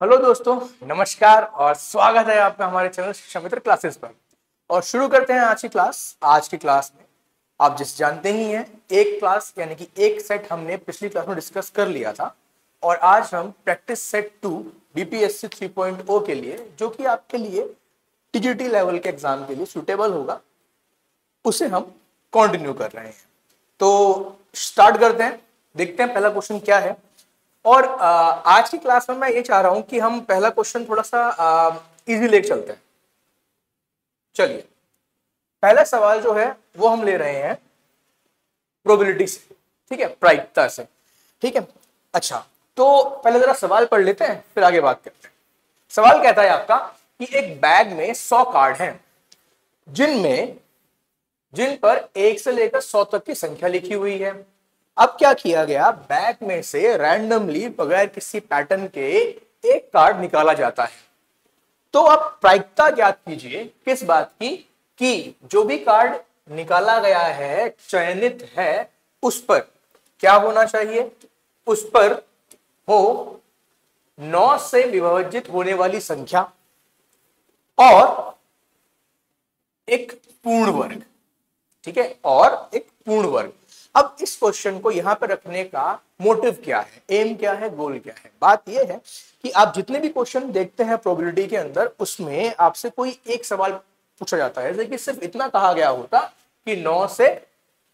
Hello दोस्तों, नमस्कार और स्वागत है आपका हमारे चैनल शिक्षा मित्र क्लासेस पर। और शुरू करते हैं आज की क्लास। आज की क्लास में आप जिस जानते ही हैं, एक क्लास यानी कि एक सेट हमने पिछली क्लास में डिस्कस कर लिया था और आज हम प्रैक्टिस सेट टू बीपीएससी 3.0 के लिए, जो कि आपके लिए टीजीटी लेवल के एग्ज़ाम के लिए सुटेबल होगा, उसे हम कंटिन्यू कर रहे हैं। तो स्टार्ट करते हैं, देखते हैं पहला क्वेश्चन क्या है। और आज की क्लास में मैं ये चाह रहा हूँ कि हम पहला क्वेश्चन थोड़ा सा इजी लेके चलते हैं। चलिए। पहला सवाल जो है, वो हम ले रहे हैं प्रोबेबिलिटी से। ठीक है? प्रायिकता से। ठीक है? अच्छा तो पहले जरा सवाल पढ़ लेते हैं, फिर आगे बात करते हैं। सवाल कहता है आपका कि एक बैग में सौ कार्ड हैं, जिनमें, जिन पर एक से लेकर सौ तक की संख्या लिखी हुई है। अब क्या किया गया? बैग में से रैंडमली बगैर किसी पैटर्न के एक कार्ड निकाला जाता है। तो अब प्रायिकता ज्ञात कीजिए किस बात की? कि जो भी कार्ड निकाला गया है, चयनित है, उस पर क्या होना चाहिए? उस पर हो नौ से विभाजित होने वाली संख्या और एक पूर्ण वर्ग। ठीक है? और एक पूर्ण वर्ग। अब इस क्वेश्चन को यहाँ पर रखने का मोटिव क्या है? एम क्या है? गोल क्या है? बात यह है कि आप जितने भी क्वेश्चन देखते हैं प्रोबेबिलिटी के अंदर, उसमें आपसे कोई एक सवाल पूछा जाता है। जैसे कि सिर्फ़ इतना कहा गया होता कि नौ से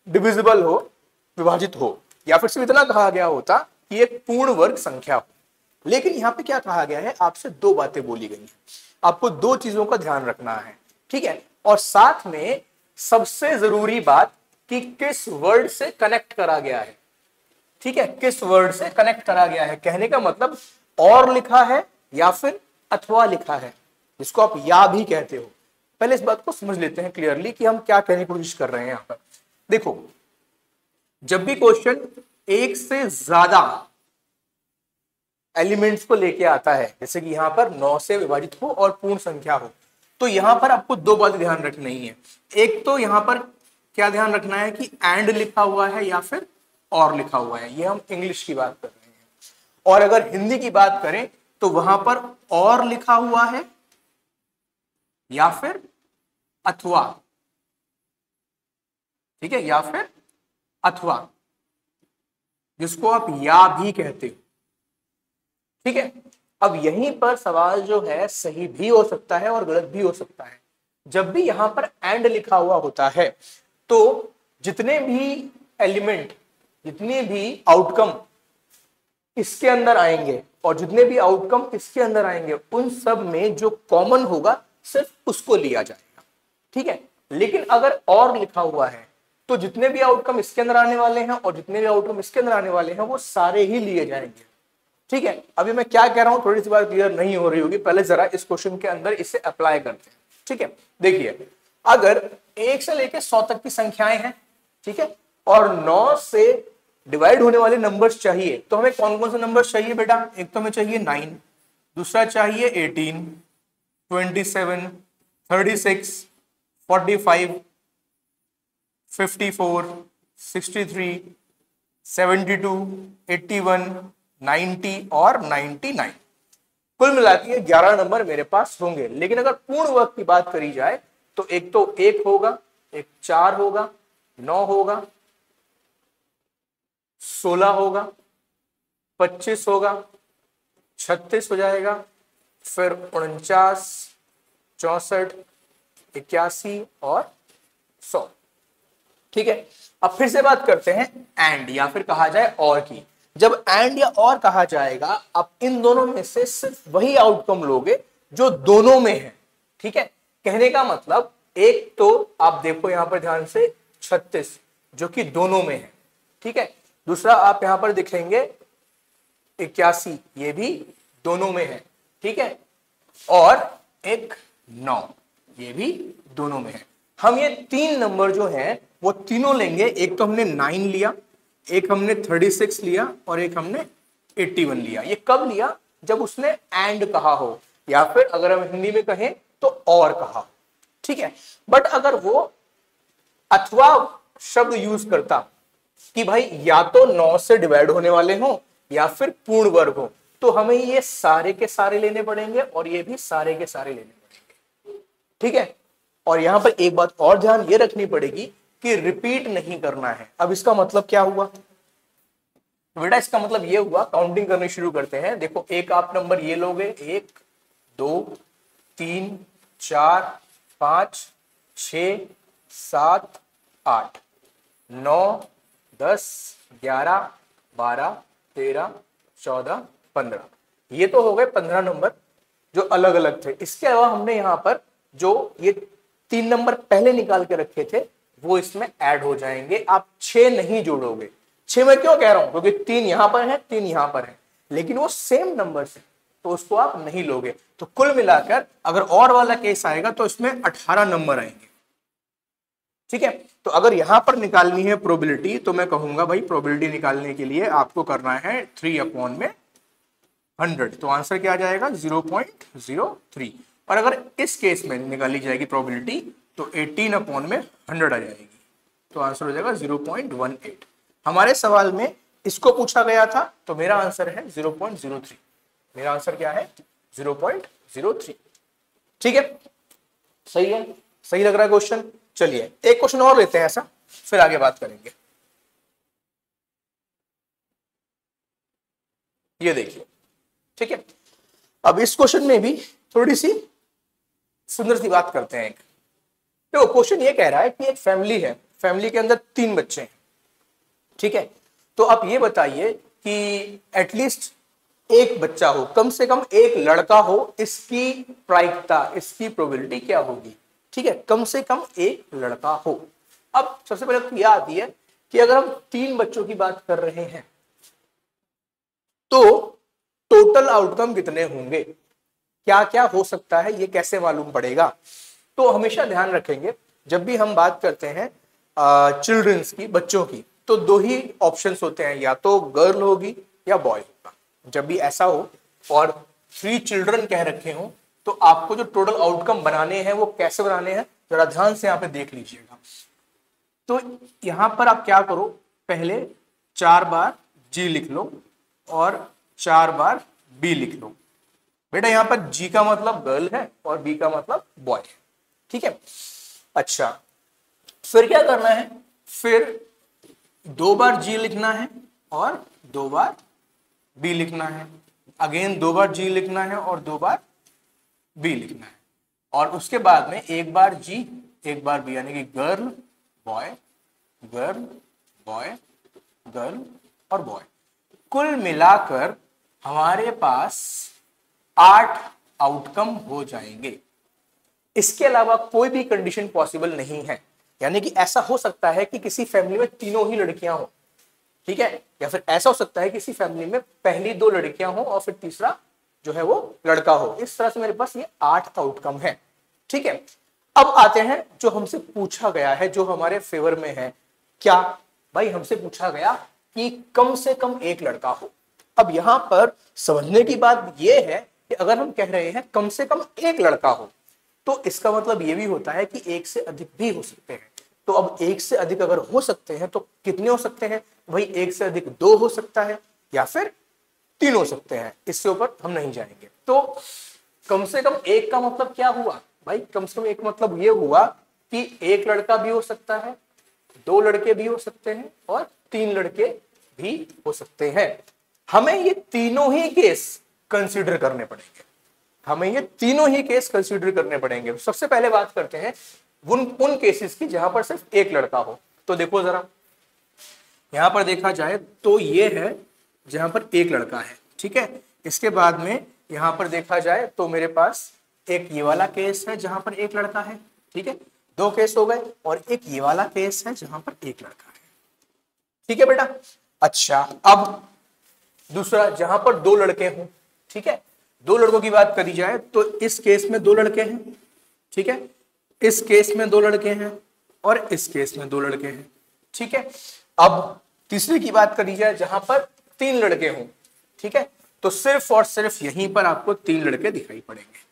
डिविजिबल हो, विभाजित हो, या फिर सिर्फ़ इतना कहा गया होता कि एक पूर्ण वर्ग संख्या हो। लेकिन यहाँ पे क्या कहा गया है? आपसे दो बातें बोली गई हैं। आपको दो चीज़ों का ध्यान रखना है, ठीक है? और साथ में सबसे ज़रूरी बात कि किस वर्ड से कनेक्ट करा गया है। ठीक है? किस वर्ड से कनेक्ट करा गया है? कहने का मतलब और लिखा है या फिर अथवा लिखा है, जिसको आप या भी कहते हो। पहले इस बात को समझ लेते हैं क्लियरली कि हम क्या कहने की कोशिश कर रहे हैं यहाँ पर। देखो, जब भी क्वेश्चन एक से ज़्यादा एलिमेंट्स को लेके आता है, जैसे कि यहाँ पर नौ से विभाजित हो और पूर्ण संख्या हो तो यहाँ पर आपको दो बात ध्यान रखनी है। एक तो यहाँ पर क्या ध्यान रखना है कि एंड लिखा हुआ है या फिर और लिखा हुआ है? ये हम इंग्लिश की बात कर रहे हैं। और अगर हिंदी की बात करें तो वहाँ पर और लिखा हुआ है या फिर अथवा। ठीक है? या फिर अथवा। जिसको आप या भी कहते हो। ठीक है? अब यहीं पर सवाल जो है, सही भी हो सकता है और गलत भी हो सकता है। जब भी यहाँ पर एंड लिखा हुआ होता है तो जितने भी एलिमेंट, जितने भी आउटकम इसके अंदर आएँगे और जितने भी आउटकम इसके अंदर आएँगे, उन सब में जो कॉमन होगा सिर्फ़ उसको लिया जाएगा। ठीक है? लेकिन अगर और लिखा हुआ है तो जितने भी आउटकम इसके अंदर आने वाले हैं और जितने भी आउटकम इसके अंदर आने वाले हैं, वो सारे ही लिए जाएँगे। ठीक है? अभी मैं क्या कह रहा हूँ, थोड़ी सी बात क्लियर नहीं हो रही होगी, पहले जरा इस क्वेश्चन के अंदर इसे अप्लाई करते हैं। ठीक है? देखिए अगर एक से लेकर सौ तक की संख्याएँ हैं, ठीक है, और नौ से डिवाइड होने वाले नंबर्स चाहिए तो हमें कौन कौन से नंबर्स चाहिए बेटा? एक तो हमें चाहिए नाइन दूसरा चाहिए eighteen twenty seven thirty six forty five fifty four sixty three seventy two eighty one ninety और नाइन्टी नाइन कुल मिला के ग्यारह नंबर मेरे पास होंगे। लेकिन अगर पूर्ण वर्ग की बात करी जाए तो एक तो एक होगा, एक चार होगा, नौ होगा, सोलह होगा, पच्चीस होगा, छत्तीस हो जाएगा, फिर उनचास, चौसठ, इक्यासी और सौ। ठीक है? अब फिर से बात करते हैं एंड या फिर कहा जाए और की। जब एंड या और कहा जाएगा, आप इन दोनों में से सिर्फ़ वही आउटकम लोगे जो दोनों में है। ठीक है? कहने का मतलब एक तो आप देखो यहाँ पर ध्यान से 36 जो कि दोनों में है, ठीक है? दूसरा, आप यहाँ पर दिखेंगे इक्यासी, ये भी दोनों में है, ठीक है? और एक नौ, ये भी दोनों में है। हम ये तीन नंबर जो है, वो तीनों लेंगे, एक तो हमने नाइन लिया, एक हमने थर्टी सिक्स लिया, और एक हमने एट्टी वन लिया। ये कब लिया? जब उसने एंड कहा हो, या फिर अगर हम हिंदी में कहें तो और कहा। ठीक है? बट अगर वो अथवा शब्द यूज़ करता कि भाई या तो नौ से डिवाइड होने वाले हो या फिर पूर्ण वर्ग हो तो हमें ये सारे के सारे लेने पड़ेंगे और ये भी सारे के सारे लेने पड़ेंगे। ठीक है? और यहाँ पर एक बात और ध्यान ये रखनी पड़ेगी कि रिपीट नहीं करना है। अब इसका मतलब क्या हुआ? बेटा, इसका मतलब ये हुआ काउंटिंग करनी शुरू करते हैं। देखो, एक आप नंबर ये लोगे, एक, दो तीन, चार, पाँच, छ, सात, आठ, नौ, दस, ग्यारह, बारह, तेरह, चौदह, पंद्रह। ये तो हो गए पंद्रह नंबर जो अलग अलग थे। इसके अलावा हमने यहाँ पर जो ये तीन नंबर पहले निकाल के रखे थे, वो इसमें ऐड हो जाएँगे। आप छह नहीं जोड़ोगे। छह में क्यों कह रहा हूँ? क्योंकि तीन यहाँ पर है, तीन यहाँ पर है। लेकिन वो सेम नंबर से तो उसको आप नहीं लोगे। तो कुल मिलाकर अगर और वाला केस आएगा तो इसमें अठारह नंबर आएँगे। ठीक है? तो अगर यहाँ पर निकालनी है प्रोबेबिलिटी तो मैं कहूँगा भाई प्रोबेबिलिटी निकालने के लिए आपको करना है थ्री अपॉन में हंड्रेड तो आंसर क्या आ जाएगा? ज़ीरो पॉइंट ज़ीरो थ्री और अगर इस केस में निकाली जाएगी प्रोबेबिलिटी तो एटीन अपॉन में हंड्रेड आ जाएगी। तो आंसर हो जाएगा ज़ीरो पॉइंट वन एट हमारे सवाल में इसको पूछा गया था तो मेरा आंसर है ज़ीरो पॉइंट ज़ीरो थ्री मेरा आंसर क्या है? Zero point zero three. ठीक है? सही है? सही लग रहा है क्वेश्चन? चलिए, एक क्वेश्चन और लेते हैं ऐसा, फिर आगे बात करेंगे। ये देखिए, ठीक है? अब इस क्वेश्चन में भी थोड़ी सी सुंदर सी बात करते हैं एक। तो क्वेश्चन ये कह रहा है कि एक फैमिली है, फैमिली के अंदर तीन बच्चे हैं। ठीक है? तो आप ये बताइए कि एटलीस्ट एक बच्चा हो, कम से कम एक लड़का हो, इसकी प्रायिकता, इसकी प्रोबेबिलिटी क्या होगी? ठीक है, कम से कम एक लड़का हो। अब सबसे पहले तो यह आती है कि अगर हम तीन बच्चों की बात कर रहे हैं तो टोटल आउटकम कितने होंगे? क्या क्या हो सकता है, ये कैसे मालूम पड़ेगा? तो हमेशा ध्यान रखेंगे, जब भी हम बात करते हैं चिल्ड्रंस की, बच्चों की तो दो ही ऑप्शंस होते हैं, या तो गर्ल होगी या बॉय होगा जब भी ऐसा हो और थ्री चिल्ड्रन कह रखे हो तो आपको जो टोटल आउटकम बनाने हैं, वो कैसे बनाने हैं, जरा ध्यान से यहाँ पे देख लीजिएगा। तो यहाँ पर आप क्या करो, पहले चार बार जी लिख लो और चार बार बी लिख लो। बेटा, यहाँ पर जी का मतलब गर्ल है और बी का मतलब बॉय है। ठीक है? अच्छा फिर क्या करना है? फिर दो बार जी लिखना है और दो बार बी लिखना है। अगेन दो बार जी लिखना है और दो बार बी लिखना है। और उसके बाद में एक बार जी एक बार बी यानी कि girl boy girl boy girl और बॉय कुल मिलाकर हमारे पास आठ आउटकम हो जाएँगे। इसके अलावा कोई भी कंडीशन पॉसिबल नहीं है। यानी कि ऐसा हो सकता है कि किसी फैमिली में तीनों ही लड़कियाँ हो। ठीक है? या फिर ऐसा हो सकता है किसी फैमिली में पहली दो लड़कियाँ हो और फिर तीसरा जो है वो लड़का हो। इस तरह से मेरे पास ये आठ आउटकम है। ठीक है? अब आते हैं जो हमसे पूछा गया है, जो हमारे फेवर में है। क्या? भाई, हमसे पूछा गया कि कम से कम एक लड़का हो। अब यहाँ पर समझने की बात यह है कि अगर हम कह रहे हैं कम से कम एक लड़का हो तो इसका मतलब यह भी होता है कि एक से अधिक भी हो सकते हैं। तो अब एक से अधिक अगर हो सकते हैं तो कितने हो सकते हैं? भाई, एक से अधिक दो हो सकता है, या फिर तीन हो सकते हैं। इससे ऊपर हम नहीं जाएँगे। तो कम से कम एक का मतलब क्या हुआ? भाई, कम से कम एक मतलब ये हुआ कि एक लड़का भी हो सकता है, दो लड़के भी हो सकते हैं, और तीन लड़के भी हो सकते हैं। हमें ये तीनों ही केस कंसीडर करने पड़ेंगे। हमें ये तीनों ही केस कंसीडर करने पड़ेंगे। सबसे पहले बात करते हैं उन उन केसेस की जहाँ पर सिर्फ़ एक लड़का हो। तो देखो जरा। यहाँ पर देखा जाए तो ये है जहाँ पर एक लड़का है, ठीक है? इसके बाद में यहाँ पर देखा जाए तो मेरे पास एक ये वाला केस है जहाँ पर एक लड़का है, ठीक है? दो केस हो गए और एक ये वाला केस है जहाँ पर एक लड़का है, ठीक है बेटा? अच्छा अब दूसरा, जहाँ पर दो लड़के हों, ठीक है? दो लड़कों की बात करी जाए तो इस केस में दो लड़के हैं, ठीक है? इस केस में दो लड़के हैं और इस केस में दो लड़के हैं। ठीक है? अब तीसरी की बात करी जाए जहाँ पर तीन लड़के हों, ठीक है? तो सिर्फ़ और सिर्फ़ यहीं पर आपको तीन लड़के दिखाई पड़ेंगे।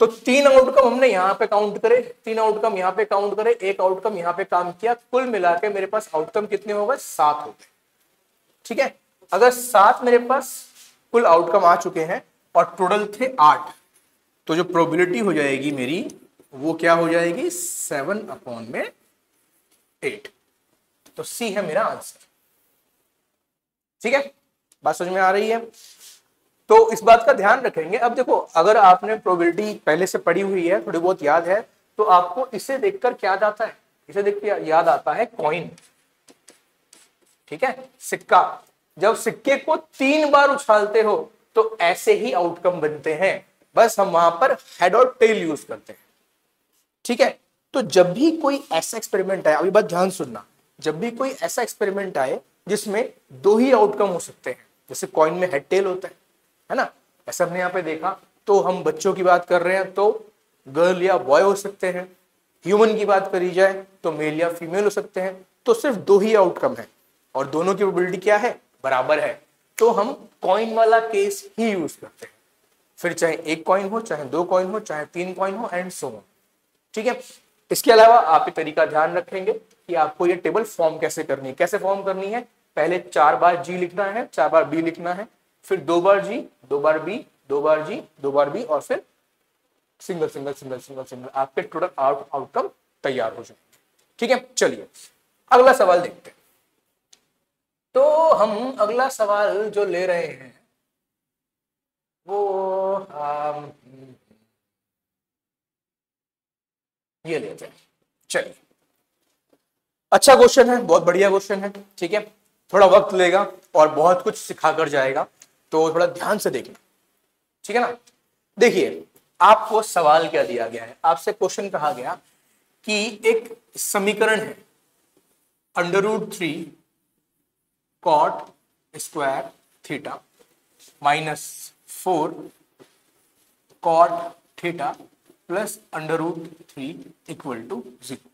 तो तीन आउटकम हमने यहाँ पे काउंट करे, तीन आउटकम यहाँ पे काउंट करे, एक आउटकम यहाँ पे काम किया, कुल मिला के मेरे पास आउटकम कितने हो गए? सात हो गए। ठीक है? अगर सात मेरे पास कुल आउटकम आ चुके हैं और टोटल थे आठ तो जो प्रोबेबिलिटी हो जाएगी मेरी वो क्या हो जाएगी? सेवन अपॉन में एट। तो सी है मेरा आंसर। ठीक है? बात समझ में आ रही है? तो इस बात का ध्यान रखेंगे। अब देखो, अगर आपने प्रोबेबिलिटी पहले से पढ़ी हुई है, थोड़ी बहुत याद है तो आपको इसे देखकर क्या आता है? इसे देख याद आता है कॉइन ठीक है? सिक्का। जब सिक्के को तीन बार उछालते हो तो ऐसे ही आउटकम बनते हैं। बस हम वहाँ पर हेड और टेल यूज़ करते हैं। ठीक है? तो जब भी कोई ऐसा एक्सपेरिमेंट आए, अभी बात ध्यान सुनना। जब भी कोई ऐसा एक्सपेरिमेंट आए, जिसमें दो ही आउटकम हो सकते हैं। जैसे कॉइन में हेड टेल होता है है ना? ऐसा हमने यहाँ पे देखा। तो हम बच्चों की बात कर रहे हैं तो गर्ल या बॉय हो सकते हैं। ह्यूमन की बात करी जाए तो मेल या फीमेल हो सकते हैं। तो सिर्फ़ दो ही आउटकम है। और दोनों की प्रोबेबिलिटी क्या है? बराबर है। तो हम कॉइन वाला केस ही यूज़ करते हैं। फिर चाहे एक कॉइन हो, चाहे दो कॉइन हो, चाहे तीन कॉइन हो एंड सो ऑन ठीक है? इसके अलावा आप एक तरीका ध्यान रखेंगे कि आपको ये टेबल फॉर्म कैसे करनी है। कैसे फॉर्म करनी है? पहले चार बार जी लिखना है, चार बार बी लिखना है, फिर दो बार जी दो बार बी दो बार जी दो बार बी और फिर single single single single single आपके टोटल आउट आउटकम तैयार हो जाएँगे। ठीक है? चलिए, अगला सवाल देखते हैं। तो हम अगला सवाल जो ले रहे हैं, वो हम ये लेते हैं चलिए। अच्छा क्वेश्चन है, बहुत बढ़िया क्वेश्चन है, ठीक है? थोड़ा वक्त लेगा और बहुत कुछ सिखा कर जाएगा तो थोड़ा ध्यान से देखना ठीक है ना? देखिए, आपको सवाल क्या दिया गया है? आपसे क्वेश्चन कहा गया कि एक समीकरण है under root three cot square theta minus four cot theta plus under root three equal to zero.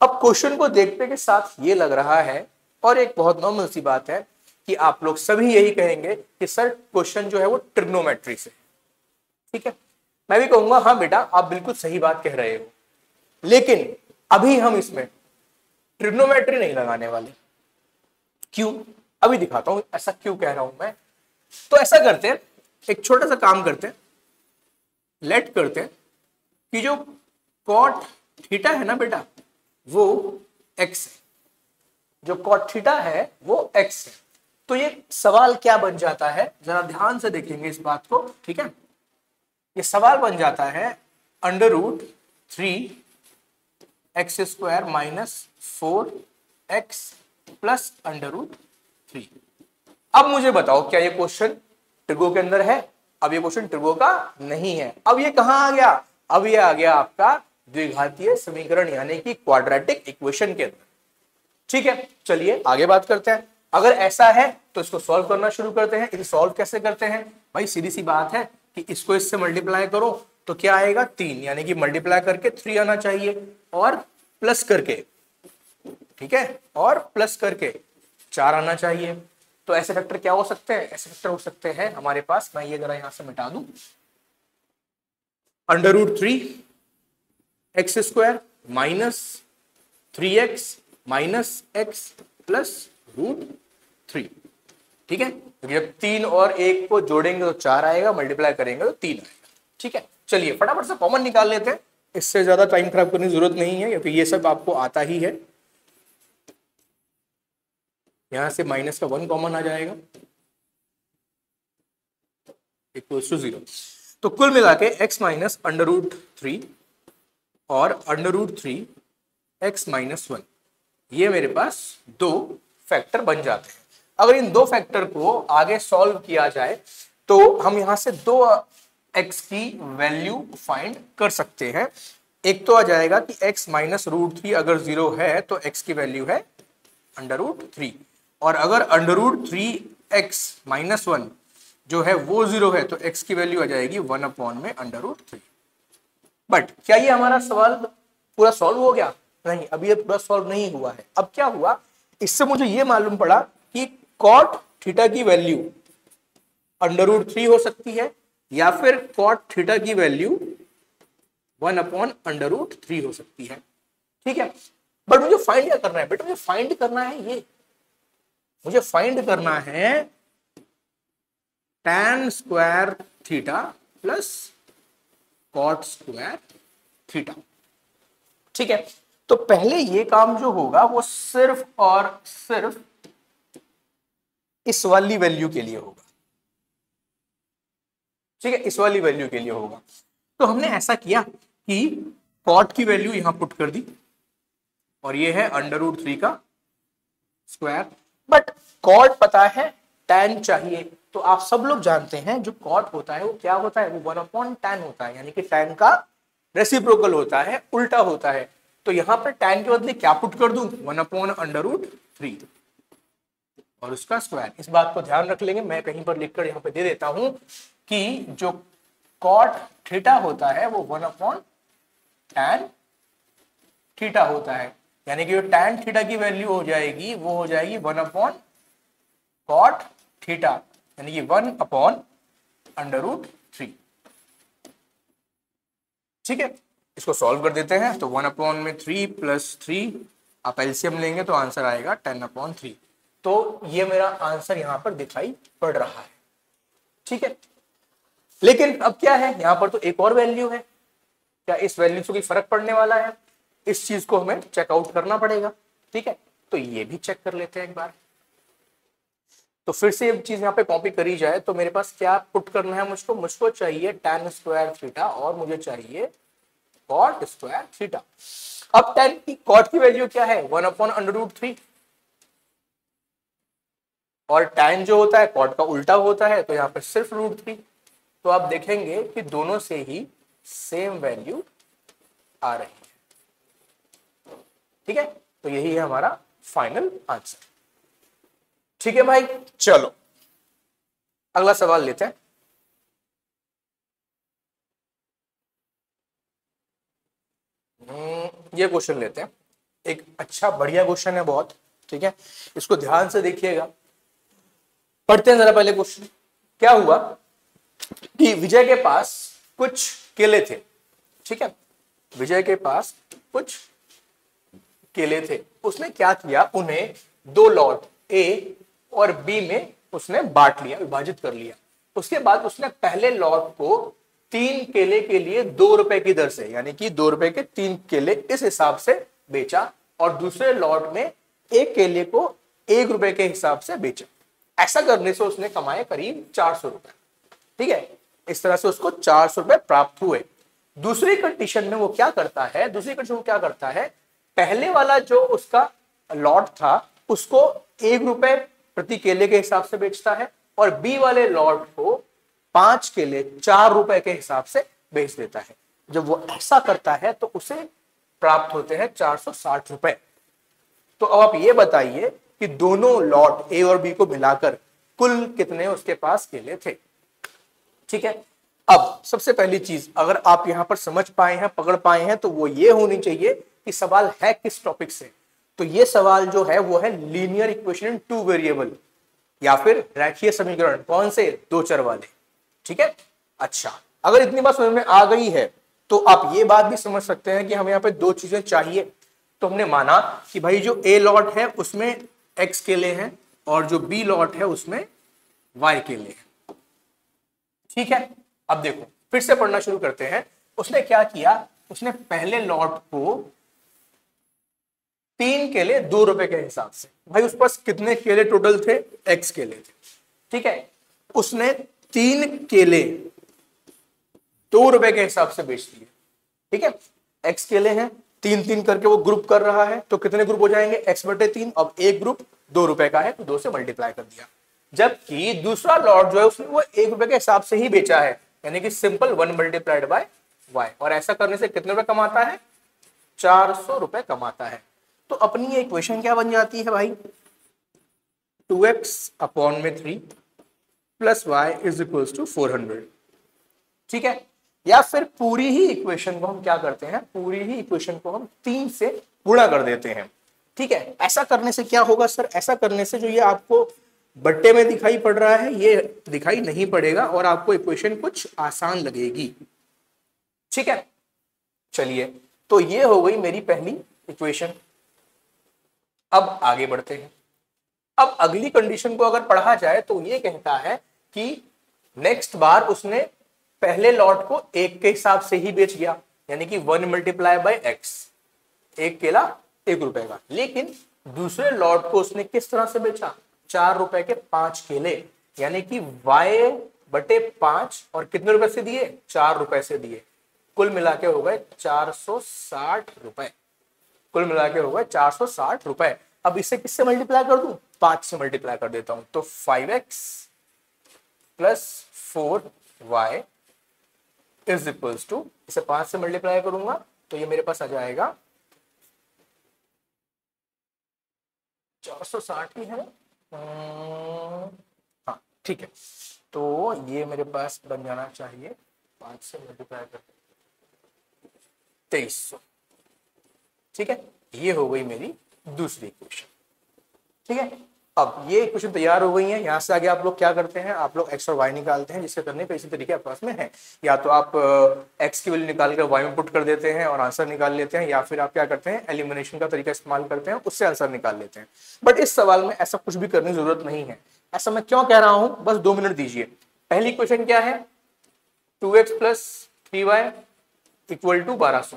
अब क्वेश्चन को देखने के साथ ये लग रहा है, और एक बहुत नॉर्मल सी बात है कि आप लोग सभी यही कहेंगे कि सर, क्वेश्चन जो है वो ट्रिग्नोमेट्री से ठीक है? मैं भी कहूँगा हाँ बेटा, आप बिल्कुल सही बात कह रहे हो। लेकिन अभी हम इसमें ट्रिग्नोमेट्री नहीं लगाने वाले। क्यों? अभी दिखाता हूँ, ऐसा क्यों कह रहा हूँ मैं? तो ऐसा करते हैं, एक छोटा सा काम करते हैं। लेट करते हैं। कि जो कॉट थीटा है ना बेटा, वो एक्स है। जो कॉट थीटा है, वो एक्स है। तो ये सवाल क्या बन जाता है? जरा ध्यान से देखेंगे इस बात को, ठीक है? ये सवाल बन जाता है under root three X square minus four X plus under root three अब मुझे बताओ, क्या ये क्वेश्चन ट्रिगो के अंदर है? अब ये क्वेश्चन ट्रिगो का नहीं है। अब ये कहाँ आ गया? अब ये आ गया आपका द्विघातीय समीकरण, यानी कि क्वाड्रेटिक इक्वेशन के अंदर। ठीक है, चलिए आगे बात करते हैं। अगर ऐसा है तो इसको सॉल्व करना शुरू करते हैं। इसे सॉल्व कैसे करते हैं? भाई, सीधी सी बात है कि इसको इससे मल्टीप्लाई करो तो क्या आएगा? तीन, यानी कि मल्टीप्लाई करके थ्री आना चाहिए, और प्लस करके, ठीक है? और प्लस करके चार आना चाहिए। तो ऐसे फैक्टर क्या हो सकते हैं? ऐसे फैक्टर हो सकते हैं हमारे पास। मैं ये जरा यहाँ से मिटा दू। Under root three X square minus three X minus X plus root three ठीक है? तो जब तीन और एक को जोड़ेंगे तो चार आएगा मल्टीप्लाई करेंगे तो तीन आएगा। ठीक है? चलिए, फटाफट से कॉमन निकाल लेते हैं। इससे ज़्यादा टाइम खराब करने की ज़रूरत नहीं है, क्योंकि ये सब आपको आता ही है। यहाँ से माइनस का वन कॉमन आ जाएगा। इक्वल्स टू ज़ीरो तो कुल मिला के X minus under root three और under root three X minus one ये मेरे पास दो फैक्टर बन जाते हैं। अगर इन दो फैक्टर को आगे सॉल्व किया जाए तो हम यहाँ से दो एक्स की वैल्यू फाइंड कर सकते हैं। एक तो आ जाएगा कि x माइनस रूट थ्री अगर ज़ीरो है तो x की वैल्यू है अंडर रूट थ्री और अगर under root three X minus one जो है वो ज़ीरो है तो एक्स की वैल्यू आ जाएगी वन अपॉन में अंडर रूट थ्री बट क्या ये हमारा सवाल पूरा सॉल्व हो गया? नहीं, अभी ये पूरा सॉल्व नहीं हुआ है। अब क्या हुआ? इससे मुझे ये मालूम पड़ा कि कॉट थीटा की वैल्यू अंडर रूट थ्री हो सकती है, या फिर कॉट थीटा की value one upon under root three हो सकती है। ठीक है? बट मुझे फाइंड क्या करना है? बेटा, मुझे फाइंड करना है ये। मुझे फाइंड करना है tan square theta plus cot square theta ठीक है? तो पहले ये काम जो होगा, वो सिर्फ़ और सिर्फ़ इस वाली वैल्यू के लिए होगा। ठीक है? इस वाली वैल्यू के लिए होगा। तो हमने ऐसा किया कि कॉट की वैल्यू यहाँ पुट कर दी, और ये है अंडर रूट थ्री का स्क्वायर बट कॉट पता है टेन चाहिए। तो आप सब लोग जानते हैं जो कॉट होता है, वो क्या होता है? वो वन अपॉन टेन होता है, यानी कि टेन का रेसिप्रोकल होता है, उल्टा होता है। तो यहाँ पर टेन के बदले क्या पुट कर दू? वन अपॉन अंडर थ्री और उसका स्क्वायर इस बात को ध्यान रख लेंगे। मैं कहीं पर लिखकर यहाँ पर दे देता हूँ कि जो कॉट थीटा होता है, वो वन अपॉन टेन थीटा होता है। यानी कि जो टेन थीटा की वैल्यू हो जाएगी, वो हो जाएगी वन अपॉन कॉट थीटा यानी कि one upon under root three ठीक है? इसको सॉल्व कर देते हैं तो वन अपॉन में थ्री प्लस थ्री आप एलसीएम लेंगे तो आंसर आएगा टेन अपॉन थ्री तो ये मेरा आंसर यहाँ पर दिखाई पड़ रहा है। ठीक है? लेकिन अब क्या है? यहाँ पर तो एक और वैल्यू है। क्या इस वैल्यू से कोई फ़र्क पड़ने वाला है? इस चीज़ को हमें चेकआउट करना पड़ेगा। ठीक है? तो ये भी चेक कर लेते हैं एक बार। तो फिर से ये चीज़ यहाँ पे कॉपी करी जाए तो मेरे पास क्या पुट करना है मुझको? मुझको चाहिए टेन स्क्वायर थीटा और मुझे चाहिए कॉट स्क्वायर थीटा अब टेन की कॉट की वैल्यू क्या है? One upon under root three और टेन जो होता है कॉट का उल्टा होता है तो यहाँ पर सिर्फ़ रूट थ्री तो आप देखेंगे कि दोनों से ही सेम वैल्यू आ रही है। ठीक है? तो यही है हमारा फाइनल आंसर ठीक है भाई? चलो। अगला सवाल लेते हैं। हम्म, ये क्वेश्चन लेते हैं। एक अच्छा बढ़िया क्वेश्चन है बहुत ठीक है? इसको ध्यान से देखिएगा। पढ़ते हैं जरा पहले क्वेश्चन क्या हुआ कि विजय के पास कुछ केले थे ठीक है? विजय के पास कुछ केले थे। उसने क्या किया? उन्हें दो लॉट ए और बी में उसने बांट लिया, विभाजित कर लिया। उसके बाद उसने पहले लॉट को तीन केले के लिए दो रुपए की दर से, यानी कि दो रुपए के तीन केले इस हिसाब से बेचा और दूसरे लॉट में एक केले को एक रुपए के हिसाब से बेचा। ऐसा करने से उसने कमाए करीब चार सौ रुपए। ठीक है? इस तरह से उसको चार सौ रुपए प्राप्त हुए। दूसरी कंडीशन में वो क्या करता है? दूसरी कंडीशन में क्या करता है? पहले वाला जो उसका लॉट था, उसको एक रुपए प्रति केले के हिसाब से बेचता है और बी वाले लॉट को पाँच केले चार रुपए के हिसाब से बेच देता है। जब वो ऐसा करता है तो उसे प्राप्त होते हैं चार सौ साठ रुपए। तो अब आप ये बताइए कि दोनों लॉट ए और बी को मिलाकर कुल कितने उसके पास केले थे? ठीक है? अब सबसे पहली चीज़, अगर आप यहाँ पर समझ पाए हैं, पकड़ पाए हैं तो वो ये होनी चाहिए कि सवाल है किस टॉपिक से? तो ये सवाल जो है, वो है linear equation in two variable या फिर रैखीय समीकरण, कौन से? दो चर वाले। ठीक है? अच्छा अगर इतनी बात समझ में आ गई है तो आप ये बात भी समझ सकते हैं कि हमें यहाँ पे दो चीज़ें चाहिए। तो हमने माना कि भाई जो ए लॉट है, उसमें एक्स केले हैं, और जो बी लॉट है, उसमें वाई केले हैं। ठीक है? अब देखो, फिर से पढ़ना शुरू करते हैं। उसने क्या किया? उसने पहले लॉट को तीन केले दो रुपए के हिसाब से। भाई, उस पास कितने केले टोटल थे? एक्स केले थे। ठीक है? उसने तीन केले दो रुपए के हिसाब से बेच दिए। ठीक है? एक्स केले हैं, तीन तीन करके वो ग्रुप कर रहा है तो कितने ग्रुप हो जाएँगे? एक्स बटे तीन। अब एक ग्रुप दो रुपए का है तो दो से मल्टीप्लाई कर दिया। जबकि दूसरा लॉट जो है, उसने वो एक रुपए के हिसाब से ही बेचा है। यानी कि simple one multiplied by Y और ऐसा करने से कितने रुपए कमाता है? चार सौ रुपए कमाता है। तो अपनी ये इक्वेशन क्या बन जाती है भाई? टू एक्स अपॉन में three plus Y is equal to four hundred ठीक है? या फिर पूरी ही इक्वेशन को हम क्या करते हैं? पूरी ही इक्वेशन को हम तीन से गुणा कर देते हैं। ठीक है? ऐसा करने से क्या होगा सर? ऐसा करने से जो ये आपको बट्टे में दिखाई पड़ रहा है, ये दिखाई नहीं पड़ेगा और आपको इक्वेशन कुछ आसान लगेगी। ठीक है? चलिए तो ये हो गई मेरी पहली इक्वेशन अब आगे बढ़ते हैं। अब अगली कंडीशन को अगर पढ़ा जाए तो ये कहता है कि नेक्स्ट बार उसने पहले लॉट को एक के हिसाब से ही बेच गया यानी कि वन मल्टीप्लाई बाय एक्स एक केला एक रुपए का। लेकिन दूसरे लॉट को उसने किस तरह से बेचा? चार रुपए के पाँच केले, यानी कि वाई बटे पाँच और कितने रुपए से दिए? चार रुपए से दिए। कुल मिला के हो गए चार सौ साठ रुपए। कुल मिला के होगा चार सौ साठ रुपए। अब इसे किससे मल्टीप्लाई कर दू? पाँच से मल्टीप्लाई कर देता हूँ। तो five X plus four Y is equals to इसे पाँच से मल्टीप्लाई करूँगा तो ये मेरे पास आ जाएगा चार सौ साठ ही है। हाँ ठीक है। तो ये मेरे पास बन जाना चाहिए पाँच से मल्टीप्लाई कर तेईस सौ। ठीक है? ये हो गई मेरी दूसरी इक्वेशन ठीक है? अब ये इक्वेशन तैयार हो गई है। यहाँ से आगे आप लोग क्या करते हैं? आप लोग एक्स और वाई निकालते हैं, जिससे करने का इसी तरीके आपके पास में है। या तो आप एक्स की वैल्यू निकाल कर वाई में पुट कर देते हैं और आंसर निकाल लेते हैं, या फिर आप क्या करते हैं? एलिमिनेशन का तरीका इस्तेमाल करते हैं, उससे आंसर निकाल लेते हैं। बट इस सवाल में ऐसा कुछ भी करने की ज़रूरत नहीं है। ऐसा मैं क्यों कह रहा हूँ? बस दो मिनट दीजिए। पहली क्वेश्चन क्या है? Two X plus three Y equal to बारह सौ।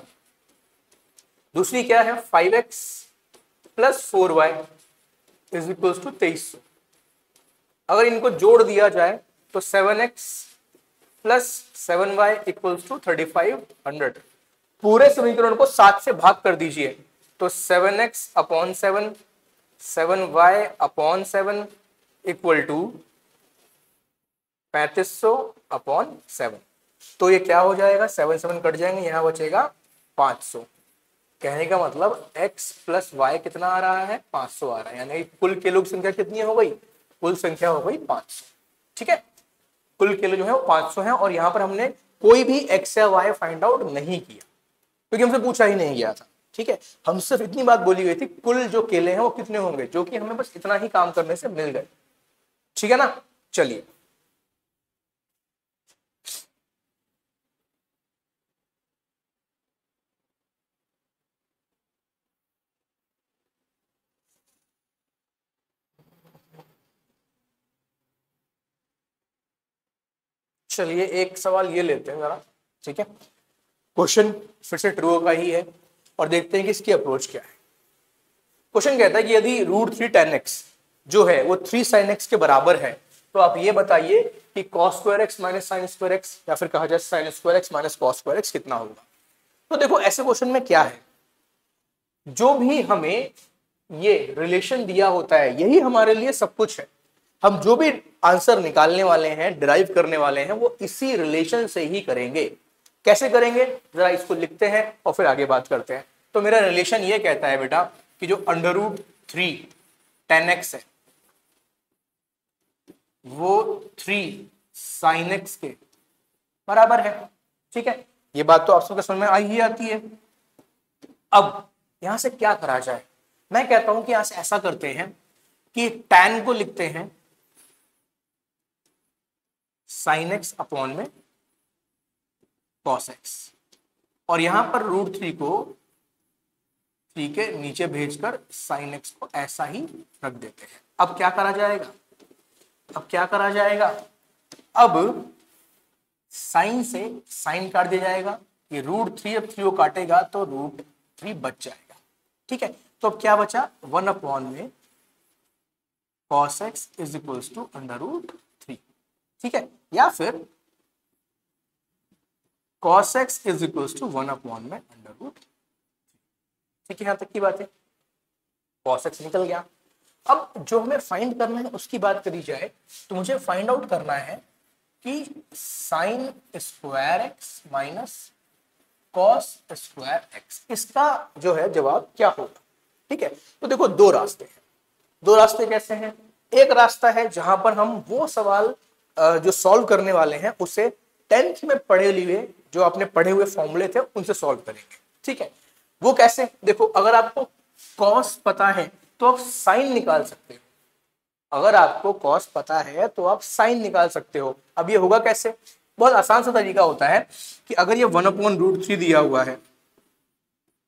दूसरी क्या है? Five X plus four Y is equal to तेईस. अगर इनको जोड़ दिया जाए तो seven X plus seven Y equals to thirty five hundred पूरे समीकरण को सात से भाग कर दीजिए। तो seven X upon seven seven Y upon seven equal to पैंतीस सौ अपॉन सेवन तो ये क्या हो जाएगा? सेवन सेवन कट जाएँगे, यहाँ बचेगा पाँच सौ. कहने का मतलब x प्लस वाई कितना आ रहा है? 500 आ रहा है। यानी कुल की संख्या कितनी हो गई? कुल संख्या हो गई 500 ठीक है? कुल किलो जो है वो 500 है और यहाँ पर हमने कोई भी x या y फाइंड आउट नहीं किया। क्योंकि हमसे पूछा ही नहीं गया था। ठीक है? हम सिर्फ़ इतनी बात बोली गई थी, कुल जो केले हैं वो कितने होंगे? जो कि हमें बस इतना ही काम करने से मिल गए। ठीक है ना? चलिए। चलिए एक सवाल ये लेते हैं जरा ठीक है? क्वेश्चन फिर से ट्रू का ही है और देखते हैं कि इसकी अप्रोच क्या है। क्वेश्चन कहता है कि यदि रूट थ्री टेन एक्स जो है वो थ्री साइन एक्स के बराबर है तो आप ये बताइए कि cos square x minus sine square x या फिर कहा जाए sine square x minus cos square x कितना होगा? तो देखो ऐसे क्वेश्चन में क्या है? जो भी हमें ये रिलेशन दिया होता है यही हमारे लिए सब कुछ है। हम जो भी आंसर निकालने वाले हैं डिराइव करने वाले हैं, वो इसी रिलेशन से ही करेंगे। कैसे करेंगे? जरा इसको लिखते हैं और फिर आगे बात करते हैं। तो मेरा रिलेशन ये कहता है बेटा कि जो under root three ten x है, वो थ्री साइन एक्स के बराबर है। ठीक है? ये बात तो आप सबके समझ में आई ही आती है। अब यहाँ से क्या करा जाए? मैं कहता हूँ कि यहाँ से ऐसा करते हैं कि टैन को लिखते हैं साइन एक्स अपॉन में कॉस एक्स और यहाँ पर रूट थ्री को थ्री के नीचे भेजकर साइन एक्स को ऐसा ही रख देते हैं। अब क्या करा जाएगा? अब क्या करा जाएगा? अब साइन से साइन काट दिया जाएगा। ये रूट थ्री अब थ्री को काटेगा तो रूट थ्री बच जाएगा। ठीक है? तो अब क्या बचा? वन अपॉन में cos x is equals to under root ठीक है? या फिर cos x is equal to one upon में अंडर रूट ठीक है, यहाँ तक की बात है? cos x निकल गया। अब जो हमें फाइंड करना है, उसकी बात करी जाए तो मुझे फाइंड आउट करना है कि sine square x minus cos square x इसका जो है जवाब क्या होगा? ठीक है? तो देखो, दो रास्ते हैं। दो रास्ते कैसे हैं? एक रास्ता है जहाँ पर हम वो सवाल जो सॉल्व करने वाले हैं, उसे टेंथ में पढ़े लिए जो आपने पढ़े हुए फॉर्मूले थे, उनसे सॉल्व करेंगे। ठीक है? वो कैसे? देखो, अगर आपको कॉस पता है तो आप साइन निकाल सकते हो। अगर आपको कॉस पता है तो आप साइन निकाल सकते हो। अब ये होगा कैसे? बहुत आसान सा तरीका होता है कि अगर ये वन अपॉन रूट थ्री दिया हुआ है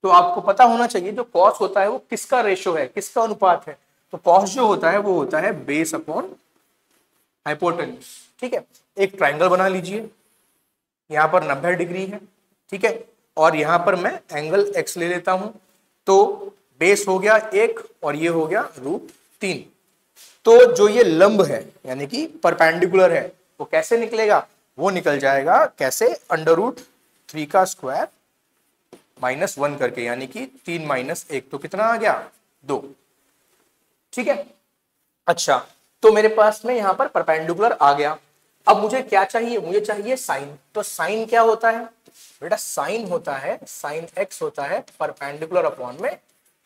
तो आपको पता होना चाहिए जो कॉस होता है, वो किसका रेशो है, किसका अनुपात है। तो कॉस जो होता है, वो होता है बेस अपॉन हाइपोटेन्यूज ठीक है? एक ट्राइंगल बना लीजिए। यहाँ पर 90 डिग्री है। ठीक है? और यहाँ पर मैं एंगल एक्स ले लेता हूँ। तो बेस हो गया एक और ये हो गया रूट तीन। तो जो ये लंब है, यानी कि परपेंडिकुलर है, वो कैसे निकलेगा? वो निकल जाएगा कैसे? अंडर रूट थ्री का स्क्वायर माइनस वन करके, यानी कि तीन माइनस एक। तो कितना आ गया? दो। ठीक है? अच्छा तो मेरे पास में यहाँ पर परपेंडिकुलर आ गया। अब मुझे क्या चाहिए? मुझे चाहिए साइन तो साइन क्या होता है? बेटा साइन होता है साइन एक्स होता है परपेंडिकुलर अपॉन में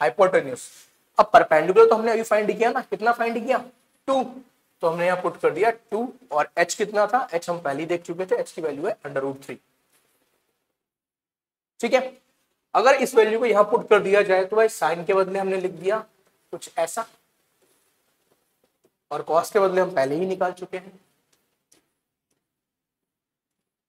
हाइपोटेन्यूस अब परपेंडिकुलर तो हमने अभी फाइंड किया ना। कितना फाइंड किया? टू तो हमने यहाँ पुट कर दिया टू और एच कितना था? एच हम पहले देख चुके थे। एच की वैल्यू है अंडर रूट थ्री ठीक है? अगर इस वैल्यू को यहाँ पुट कर दिया जाए तो भाई साइन के बदले हमने लिख दिया कुछ ऐसा। और कॉस के बदले हम पहले ही निकाल चुके हैं।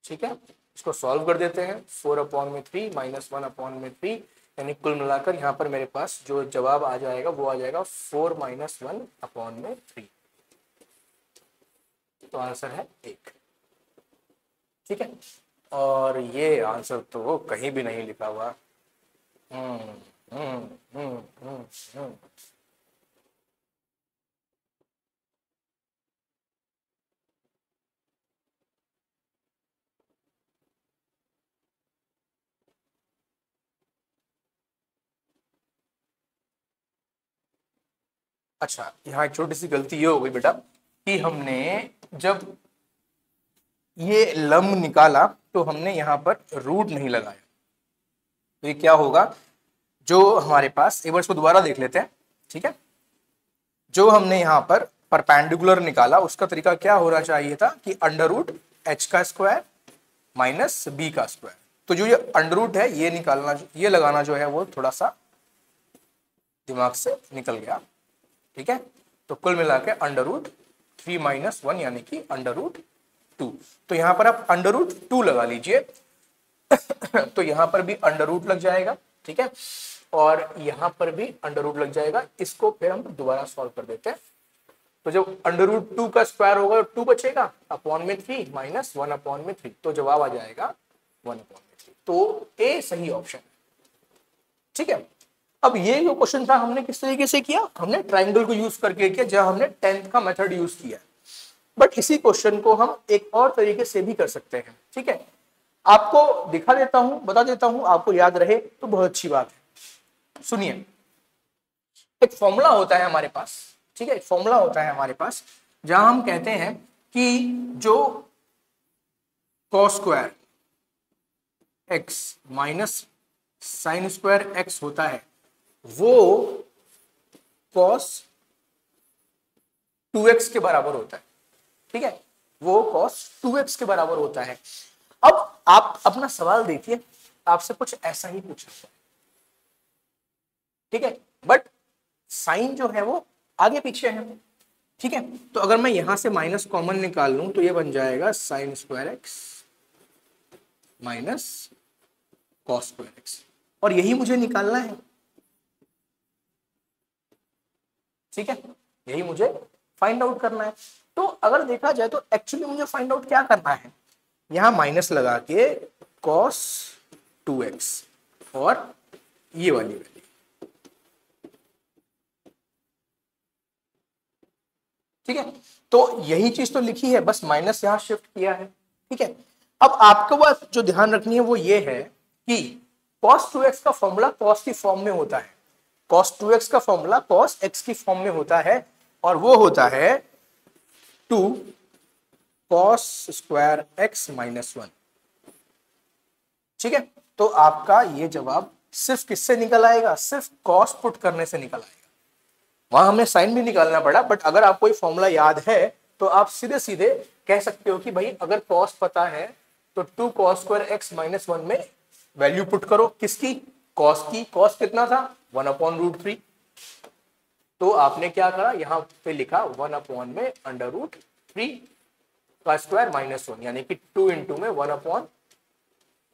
ठीक है? इसको सॉल्व कर देते हैं। फोर अपॉन में थ्री माइनस वन अपॉन में थ्री यानी कुल मिलाकर यहाँ पर मेरे पास जो जवाब आ जाएगा, वो आ जाएगा फोर माइनस वन अपॉन में थ्री तो आंसर है एक। ठीक है? और ये आंसर तो कहीं भी नहीं लिखा हुआ। हम्म हम्म हम्म हम्म। अच्छा यहाँ एक छोटी सी गलती ये हो गई बेटा, कि हमने जब ये लंब निकाला तो हमने यहाँ पर रूट नहीं लगाया। तो ये क्या होगा? जो हमारे पास, एक बार इसको दोबारा देख लेते हैं, ठीक है? जो हमने यहाँ पर परपेंडिकुलर निकाला, उसका तरीका क्या होना चाहिए था? कि अंडर रूट एच का स्क्वायर माइनस बी का स्क्वायर तो जो ये अंडर रूट है, ये निकालना, ये लगाना जो है, वो थोड़ा सा दिमाग से निकल गया। ठीक है? तो कुल मिला के under root three minus one यानी कि अंडर रूट टू तो यहाँ पर आप अंडर रूट टू लगा लीजिए। तो यहाँ पर भी अंडर रूट लग जाएगा, ठीक है? और यहाँ पर भी अंडर रूट लग जाएगा। इसको फिर हम दोबारा सॉल्व कर देते हैं। तो जब अंडर रूट टू का स्क्वायर होगा टू बचेगा अपॉन में थ्री माइनस वन अपॉन में थ्री तो जवाब आ जाएगा वन अपॉन में थ्री तो ए सही ऑप्शन ठीक है? अब ये जो क्वेश्चन था, हमने किस तरीके से किया? हमने ट्राइंगल को यूज़ करके किया, जहाँ हमने टेंथ का मेथड यूज़ किया। बट इसी क्वेश्चन को हम एक और तरीके से भी कर सकते हैं, ठीक है? आपको दिखा देता हूँ, बता देता हूँ, आपको याद रहे तो बहुत अच्छी बात है। सुनिए। एक फॉर्मूला होता है हमारे पास, ठीक है? एक फॉर्मूला होता है हमारे पास, जहाँ हम कहते हैं कि जो cos square x minus sine square x होता है वो कॉस टू एक्स के बराबर होता है। ठीक है? वो कॉस टू एक्स के बराबर होता है। अब आप अपना सवाल देखिए। आपसे कुछ ऐसा ही पूछा है। ठीक है? बट साइन जो है वो आगे पीछे है। ठीक है? तो अगर मैं यहाँ से माइनस कॉमन निकाल लू तो ये बन जाएगा sine square x minus cos square x और यही मुझे निकालना है। ठीक है? यही मुझे फाइंड आउट करना है। तो अगर देखा जाए तो एक्चुअली मुझे फाइंड आउट क्या करना है? यहाँ माइनस लगा के कॉस टू एक्स और ये वाली वैल्यू ठीक है? तो यही चीज़ तो लिखी है, बस माइनस यहाँ शिफ्ट किया है। ठीक है? अब आपको बस जो ध्यान रखनी है वो ये है कि कॉस टू एक्स का फॉर्मूला कॉस की फॉर्म में होता है। कॉस टू एक्स का फॉर्मूला कॉस एक्स की फॉर्म में होता है और वो होता है two cos square x minus one ठीक है? तो आपका ये जवाब सिर्फ़ किससे निकल आएगा? सिर्फ़ कॉस पुट करने से निकल आएगा। वहाँ हमें साइन भी निकालना पड़ा बट अगर आपको फॉर्मूला याद है तो आप सीधे सीधे कह सकते हो कि भाई, अगर कॉस पता है तो two cos square x minus one में वैल्यू पुट करो। किसकी? कॉस की कॉस कितना था? वन अपॉन रूट थ्री तो आपने क्या करा? यहाँ पे लिखा वन अपॉन में अंडर रूट थ्री का स्क्वायर माइनस वन यानी कि टू इंटू में one upon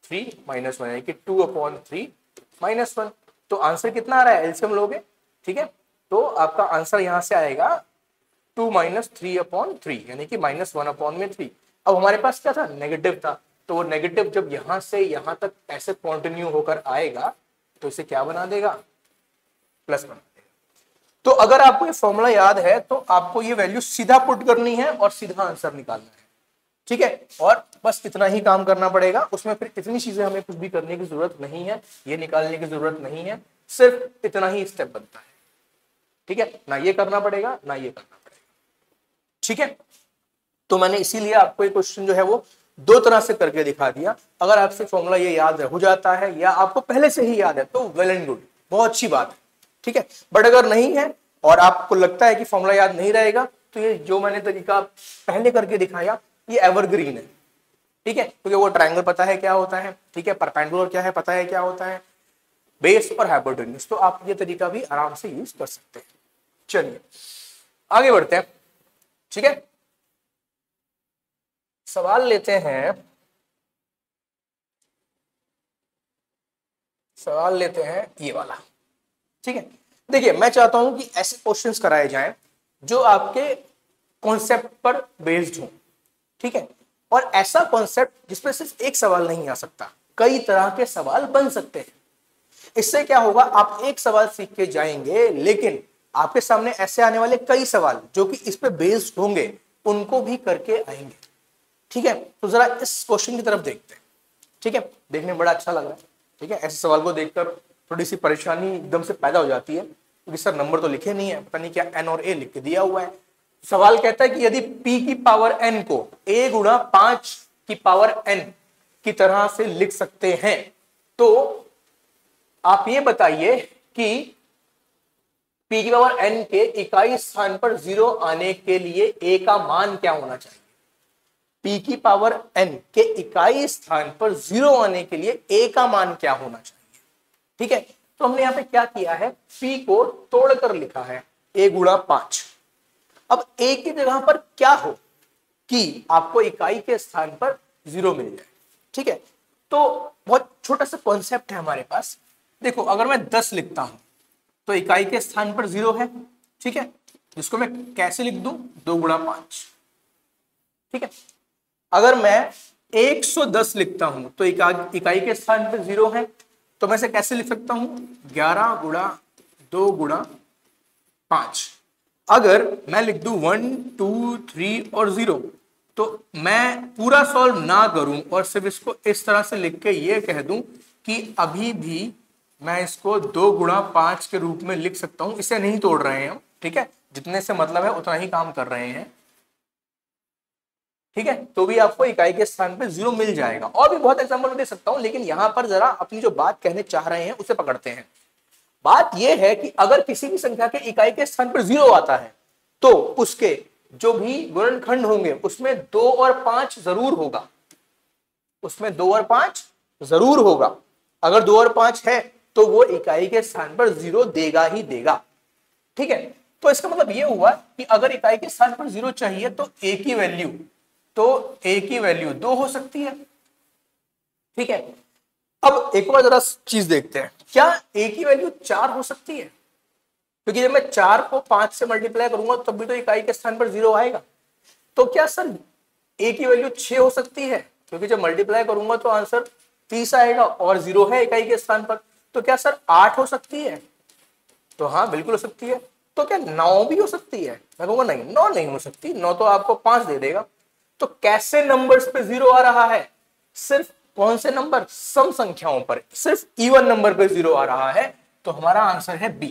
three minus one यानी कि two upon three minus one तो आंसर कितना आ रहा है? एल्सियम लोगे, ठीक है? तो आपका आंसर यहाँ से आएगा two minus three upon three यानी कि माइनस वन अपॉन में थ्री अब हमारे पास क्या था? नेगेटिव था. तो वो नेगेटिव जब यहाँ से यहाँ तक ऐसे कंटिन्यू होकर आएगा तो इसे क्या बना देगा? प्लस बना देगा। तो अगर आपको ये फॉर्मूला याद है तो आपको ये वैल्यू सीधा पुट करनी है और सीधा आंसर निकालना है। ठीक है? और बस इतना ही काम करना पड़ेगा। उसमें फिर इतनी चीज़ें हमें कुछ भी करने की ज़रूरत नहीं है, ये निकालने की ज़रूरत नहीं है, सिर्फ़ इतना ही स्टेप बनता है। ठीक है? ना ये करना पड़ेगा, ना ये करना पड़ेगा। ठीक है? तो मैंने इसीलिए आपको ये क्वेश्चन जो है वो दो तरह से करके दिखा दिया। अगर आपसे फॉर्मूला ये याद हो जाता है या आपको पहले से ही याद है तो वेल एंड गुड बहुत अच्छी बात है, ठीक है? बट अगर नहीं है और आपको लगता है कि फॉर्मूला याद नहीं रहेगा तो ये जो मैंने तरीका पहले करके दिखाया, ये एवरग्रीन है, ठीक है? क्योंकि वो ट्राइंगल पता है क्या होता है, ठीक है? परपेंडुलर क्या है, पता है क्या होता है? बेस और हाइपोटेन्यूज तो आप ये तरीका भी आराम से यूज़ कर सकते हैं। चलिए, आगे बढ़ते हैं, ठीक है? सवाल लेते हैं। सवाल लेते हैं ये वाला। ठीक है? देखिए, मैं चाहता हूँ कि ऐसे क्वेश्चंस कराए जाएँ जो आपके कॉन्सेप्ट पर बेस्ड हो। ठीक है? और ऐसा कॉन्सेप्ट जिसमें सिर्फ़ एक सवाल नहीं आ सकता, कई तरह के सवाल बन सकते हैं। इससे क्या होगा, आप एक सवाल सीख के जाएँगे, लेकिन आपके सामने ऐसे आने वाले कई सवाल जो कि इस पे बेस्ड होंगे, उनको भी करके आएँगे। ठीक है? तो जरा इस क्वेश्चन की तरफ़ देखते हैं। ठीक है? देखने में बड़ा अच्छा लग रहा है। ठीक है? ऐसे सवाल को देखकर थोड़ी सी परेशानी एकदम से पैदा हो जाती है। क्योंकि सर नंबर तो लिखे नहीं है। पता नहीं क्या एन और ए लिख के दिया हुआ है। सवाल कहता है कि यदि पी की पावर एन को ए गुणा पाँच की पावर एन की तरह से लिख सकते हैं तो आप ये बताइए कि पी की पावर एन के इकाई स्थान पर ज़ीरो आने के लिए ए का मान क्या होना चाहिए? P की पावर n के इकाई स्थान पर ज़ीरो आने के लिए a का मान क्या होना चाहिए? ठीक है? तो हमने यहाँ पे क्या किया है? P को तोड़कर लिखा है, a गुणा पाँच। अब ए की जगह पर क्या हो कि आपको इकाई के स्थान पर ज़ीरो मिल जाए। ठीक है? तो बहुत छोटा सा कॉन्सेप्ट है हमारे पास। देखो, अगर मैं दस लिखता हूँ तो इकाई के स्थान पर ज़ीरो है। ठीक है? जिसको मैं कैसे लिख दू? दो गुणा पाँच। ठीक है? अगर मैं 110 लिखता हूँ तो इकाई के स्थान पर ज़ीरो है तो मैं इसे कैसे लिख सकता हूँ? 11 गुणा दो गुणा पाँच। अगर मैं लिख दू वन, टू, थ्री और ज़ीरो तो मैं पूरा सॉल्व ना करूँ और सिर्फ़ इसको इस तरह से लिख के ये कह दूँ कि अभी भी मैं इसको दो गुणा पाँच के रूप में लिख सकता हूँ। इसे नहीं तोड़ रहे हैं हम, ठीक है? जितने से मतलब है, उतना ही काम कर रहे हैं। ठीक है? तो भी आपको इकाई के स्थान पे ज़ीरो मिल जाएगा। और भी बहुत एग्ज़ाम्पल दे सकता हूँ, लेकिन यहाँ पर जरा अपनी जो बात कहने चाह रहे हैं, उसे पकड़ते हैं। बात यह है कि अगर किसी भी संख्या के इकाई के स्थान पर ज़ीरो आता है तो उसके जो भी गुणनखंड होंगे, उसमें दो और पाँच ज़रूर होगा। उसमें दो और पाँच ज़रूर होगा। अगर दो और पाँच है तो वो इकाई के स्थान पर ज़ीरो देगा ही देगा। ठीक है? तो इसका मतलब ये हुआ कि अगर इकाई के स्थान पर ज़ीरो चाहिए तो ए की वैल्यू तो ए की वैल्यू दो हो सकती है। ठीक है? अब एक बार जरा चीज़ देखते हैं। क्या ए की वैल्यू चार हो सकती है? क्योंकि जब मैं चार को पाँच से मल्टीप्लाई करूँगा, तब भी तो इकाई के स्थान पर ज़ीरो आएगा। तो क्या सर ए की वैल्यू छह हो सकती है? क्योंकि जब मल्टीप्लाई करूँगा तो आंसर तीस आएगा और ज़ीरो है इकाई के स्थान पर। तो क्या सर आठ हो सकती है? तो हाँ बिल्कुल हो सकती है। तो क्या नौ भी हो सकती है? मैं कहूँगा नहीं, नौ नहीं हो सकती। नौ तो आपको पाँच दे देगा। तो कैसे नंबर्स पे ज़ीरो आ रहा है? सिर्फ़ कौन से नंबर सम संख्याओं पर। सिर्फ़ इवन नंबर पे ज़ीरो आ रहा है तो हमारा आंसर है बी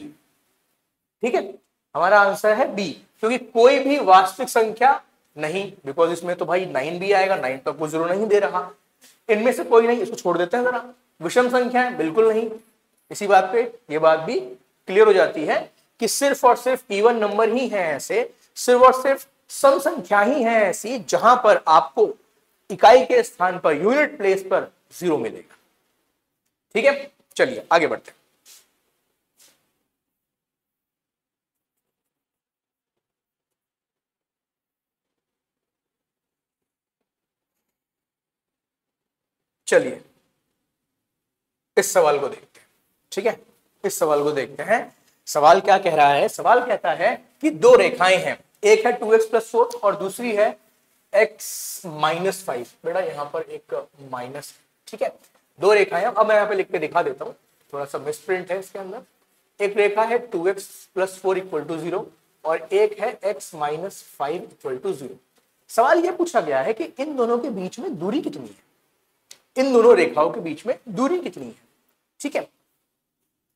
ठीक है? हमारा आंसर है बी क्योंकि कोई भी वास्तविक संख्या नहीं बिकॉज़ इसमें तो भाई नाइन भी आएगा नाइन तो ज़ीरो नहीं दे रहा। इनमें से कोई नहीं, इसको छोड़ देते हैं जरा। विषम संख्या है, बिल्कुल नहीं। इसी बात पे ये बात भी क्लियर हो जाती है कि सिर्फ़ और सिर्फ़ इवन नंबर ही है ऐसे। सिर्फ़ और सिर्फ़ सम संख्या ही है ऐसी जहाँ पर आपको इकाई के स्थान पर यूनिट प्लेस पर ज़ीरो मिलेगा। ठीक है? चलिए, आगे बढ़ते हैं। चलिए, इस सवाल को देखते हैं। ठीक है? इस सवाल को देखते हैं। सवाल क्या कह रहा है? सवाल कहता है कि दो रेखाएँ हैं। एक है टू एक्स प्लस फोर और दूसरी है एक्स माइनस फाइव। बेटा, यहाँ पर एक माइनस, ठीक है? दो रेखाएँ, अब मैं यहाँ पे लिख के दिखा देता हूँ। थोड़ा सा मिसप्रिंट है इसके अंदर। एक रेखा है two x plus four equal to zero और एक है x minus five equal to zero. सवाल यह पूछा गया है कि इन दोनों के बीच में दूरी कितनी है? इन दोनों रेखाओं के बीच में दूरी कितनी है? ठीक है?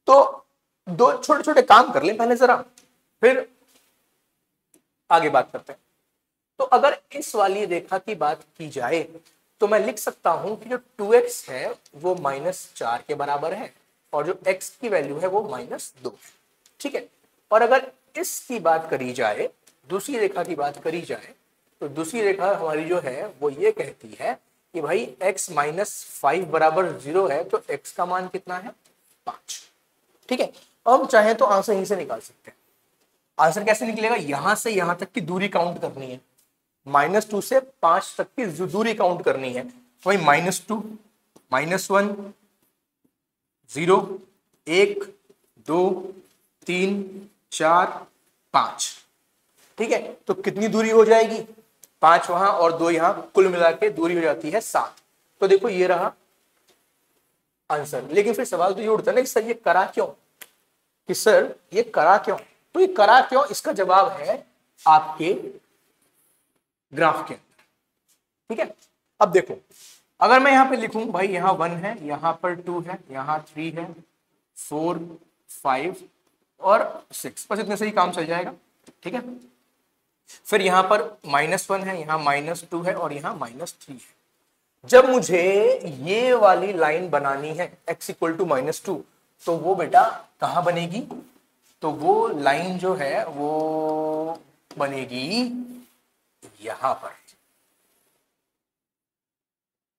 तो दो छोटे छोटे काम कर लें पहले जरा। फिर आगे बात करते हैं। तो अगर इस वाली रेखा की बात की जाए तो मैं लिख सकता हूँ कि जो 2x है, वो माइनस चार के बराबर है और जो x की वैल्यू है, वो माइनस दो। ठीक है? और अगर इसकी बात करी जाए, दूसरी रेखा की बात करी जाए तो दूसरी रेखा हमारी जो है, वो ये कहती है कि भाई x माइनस फाइव बराबर ज़ीरो है तो x का मान कितना है? पाँच। ठीक है? अब चाहे तो आंसर यहीं से निकाल सकते हैं। आंसर कैसे निकलेगा? यहाँ से यहाँ तक की दूरी काउंट करनी है। माइनस टू से पाँच तक की दूरी काउंट करनी है, वही minus two, minus one, zero, एक, दो, तीन, चार, पाँच। ठीक है? तो कितनी दूरी हो जाएगी? पाँच वहाँ और दो यहाँ, कुल मिला के दूरी हो जाती है सात। तो देखो, ये रहा आंसर। लेकिन फिर सवाल तो ये उठता है ना कि सर, ये करा क्यों? कि सर, ये करा क्यों? तो ये करा क्यों? इसका जवाब है आपके ग्राफ के ठीक है? अब देखो, अगर मैं यहाँ पे लिखूं, भाई यहाँ वन है, यहाँ पर टू है, यहाँ थ्री है, फोर, फाइव और सिक्स। बस इतने से ही काम चल जाएगा। ठीक है? फिर यहाँ पर माइनस वन है, यहाँ माइनस टू है और यहाँ माइनस थ्री है। जब मुझे ये वाली लाइन बनानी है, x equal to minus two तो वो बेटा कहाँ बनेगी? तो वो लाइन जो है, वो बनेगी यहाँ पर।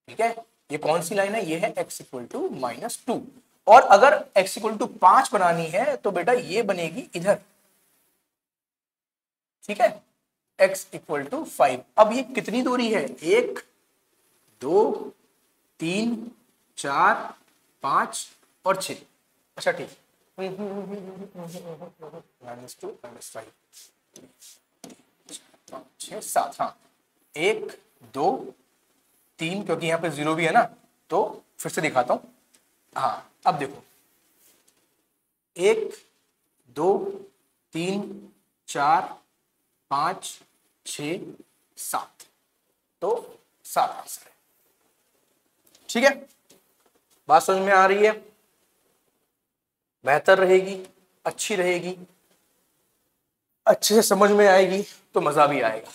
ठीक है? ये कौन सी लाइन है? ये है x equal to minus two और अगर x इक्वल टू पाँच बनानी है तो बेटा ये बनेगी इधर। ठीक है? x इक्वल टू फाइव अब ये कितनी दूरी है? एक, दो, तीन, चार, पाँच और छ अच्छा ठीक। माइनस टू माइनस फाइव सात हाँ। एक, दो, तीन, क्योंकि यहाँ पे ज़ीरो भी है ना तो फिर से दिखाता हूँ। हाँ अब देखो। एक, दो, तीन, चार, पाँच छ सात। तो सात आंसर है। ठीक है? बात समझ में आ रही है? बेहतर रहेगी, अच्छी रहेगी, अच्छे से समझ में आएगी तो मज़ा भी आएगा।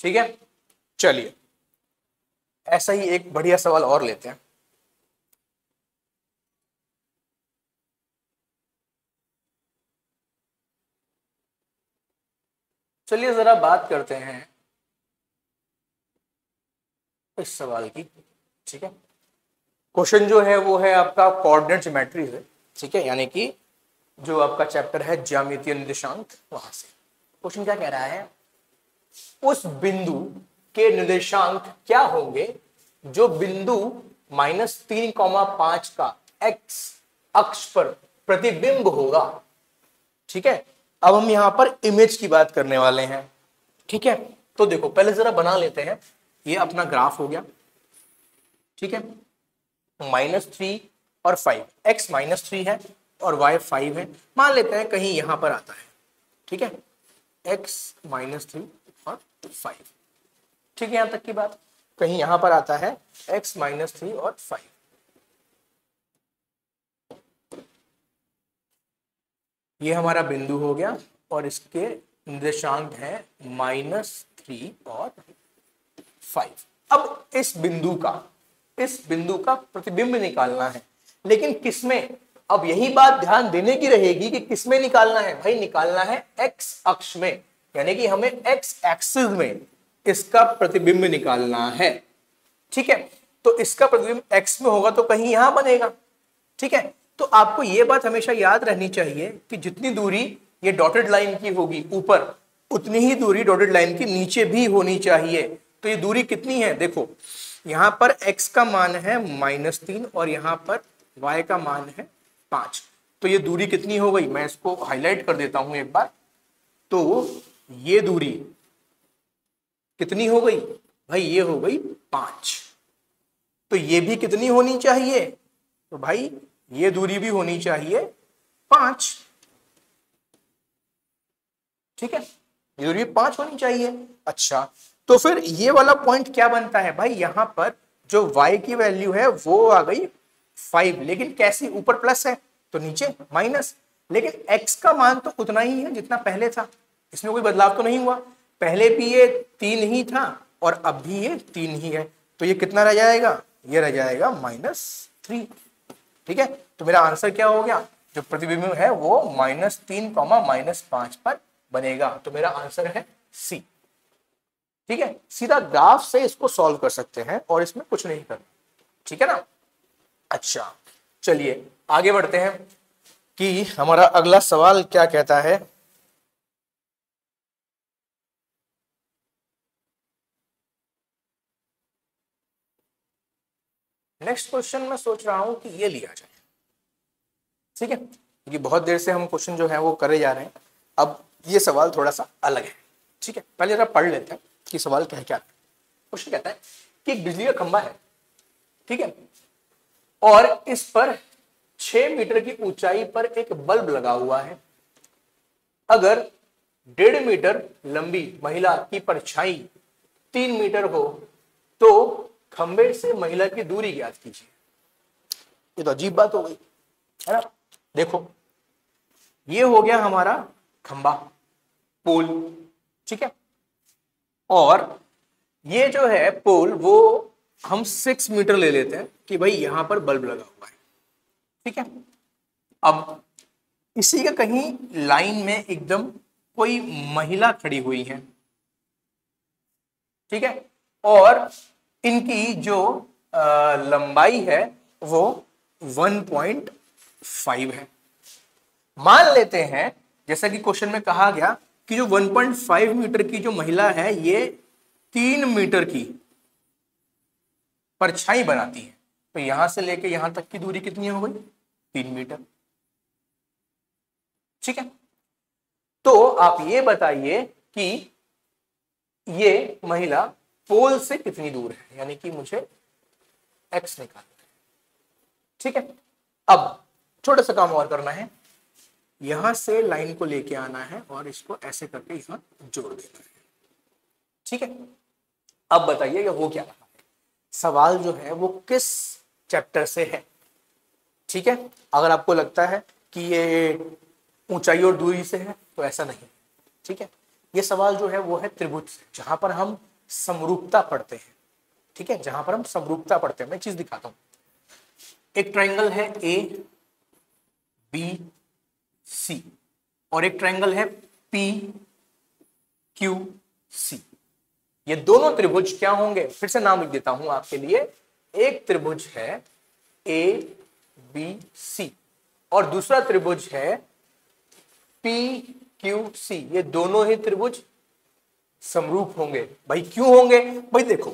ठीक है? चलिए। ऐसा ही एक बढ़िया सवाल और लेते हैं। चलिए जरा बात करते हैं इस सवाल की। ठीक है? क्वेश्चन जो है वो है आपका कोऑर्डिनेट ज्योमेट्री से ठीक है? यानी कि जो आपका चैप्टर है, ज्यामितीय निर्देशांक, वहाँ से। क्वेश्चन क्या कह रहा है? उस बिंदु के निर्देशांक क्या होंगे जो बिंदु माइनस तीन कौमा पाँच का एक्स अक्ष पर प्रतिबिंब होगा? ठीक है? अब हम यहाँ पर इमेज की बात करने वाले हैं, ठीक है? तो देखो, पहले जरा बना लेते हैं। ये अपना ग्राफ हो गया, ठीक है? माइनस थ्री और फाइव। एक्स माइनस थ्री है और वाई फाइव है। मान लेते हैं कहीं यहाँ पर आता है। ठीक है? एक्स माइनस थ्री और फाइव। ठीक है, यहाँ तक की बात? कहीं यहाँ पर आता है एक्स माइनस थ्री और फाइव। ये हमारा बिंदु हो गया और इसके निर्देशांक है माइनस थ्री और फाइव। अब इस बिंदु का इस बिंदु का प्रतिबिंब निकालना है। लेकिन किसमें? अब यही बात ध्यान देने की रहेगी कि किसमें निकालना है? भाई, निकालना है एक्स अक्ष में, यानी कि हमें एक्स एक्सिस में इसका प्रतिबिंब निकालना है। ठीक है? तो इसका प्रतिबिंब एक्स में होगा तो कहीं यहाँ बनेगा। ठीक है? तो आपको यह बात हमेशा याद रहनी चाहिए कि जितनी दूरी ये डॉटेड लाइन की होगी ऊपर, उतनी ही दूरी डॉटेड लाइन की नीचे भी होनी चाहिए। तो ये दूरी कितनी है? देखो यहाँ पर x का मान है माइनस तीन और यहाँ पर y का मान है पाँच। तो ये दूरी कितनी हो गई? मैं इसको हाईलाइट कर देता हूँ एक बार। तो ये दूरी कितनी हो गई? भाई, ये हो गई पाँच। तो ये भी कितनी होनी चाहिए? तो भाई, ये दूरी भी होनी चाहिए पाँच। ठीक है? ये दूरी पाँच होनी चाहिए। अच्छा तो फिर ये वाला पॉइंट क्या बनता है भाई? यहाँ पर जो y की वैल्यू है, वो आ गई फाइव लेकिन कैसी? ऊपर प्लस है तो नीचे माइनस लेकिन x का मान तो उतना ही है जितना पहले था। इसमें कोई बदलाव तो नहीं हुआ। पहले भी ये तीन ही था और अब भी ये तीन ही है। तो ये कितना रह जाएगा? ये रह जाएगा माइनस थ्री ठीक है? तो मेरा आंसर क्या हो गया? जो प्रतिबिंब है, वो माइनस तीन कॉमा माइनस पाँच पर बनेगा। तो मेरा आंसर है सी ठीक है? सीधा ग्राफ से इसको सॉल्व कर सकते हैं और इसमें कुछ नहीं करना। ठीक है ना? अच्छा चलिए, आगे बढ़ते हैं कि हमारा अगला सवाल क्या कहता है? नेक्स्ट क्वेश्चन मैं सोच रहा हूँ कि ये लिया जाए। ठीक है? क्योंकि बहुत देर से हम क्वेश्चन जो है वो करे जा रहे हैं। अब ये सवाल थोड़ा सा अलग है। ठीक है? पहले जरा पढ़ लेते हैं। कि सवाल क्या क्या? क्वेश्चन कहता है कि एक बिजली का खंबा है, ठीक है? और इस पर छह मीटर की ऊंचाई पर एक बल्ब लगा हुआ है। अगर डेढ़ मीटर लंबी महिला की परछाई तीन मीटर हो तो खंबे से महिला की दूरी ज्ञात कीजिए। ये तो अजीब बात हो गई, है ना? देखो, ये हो गया हमारा खंबा, पोल, ठीक है? और ये जो है पोल वो हम सिक्स मीटर ले लेते हैं कि भाई यहाँ पर बल्ब लगा हुआ है। ठीक है? अब इसी का कहीं लाइन में एकदम कोई महिला खड़ी हुई है। ठीक है? और इनकी जो आ, लंबाई है वो 1.5 है। मान लेते हैं जैसा कि क्वेश्चन में कहा गया कि जो 1.5 मीटर की जो महिला है, ये तीन मीटर की परछाई बनाती है। तो यहाँ से लेके यहाँ तक की दूरी कितनी हो गई? तीन मीटर। ठीक है? तो आप ये बताइए कि ये महिला पोल से कितनी दूर है? यानी कि मुझे एक्स निकालना है। ठीक है? अब छोटा सा काम और करना है। यहाँ से लाइन को लेके आना है और इसको ऐसे करके यहाँ जोड़ देना है। ठीक है? अब बताइए ये हो क्या रहा है? सवाल जो है वो किस चैप्टर से है? ठीक है? अगर आपको लगता है कि ये ऊंचाई और दूरी से है तो ऐसा नहीं ठीक है? ये सवाल जो है वो है त्रिभुज से, जहाँ पर हम समरूपता पढ़ते हैं। ठीक है? जहाँ पर हम समरूपता पढ़ते हैं। मैं चीज़ दिखाता हूँ। एक ट्राइंगल है ए बी सी और एक ट्रायंगल है पी क्यू सी ये दोनों त्रिभुज क्या होंगे? फिर से नाम लिख देता हूँ आपके लिए। एक त्रिभुज है ए बी सी और दूसरा त्रिभुज है पी क्यू सी ये दोनों ही त्रिभुज समरूप होंगे। भाई, क्यों होंगे? भाई, देखो,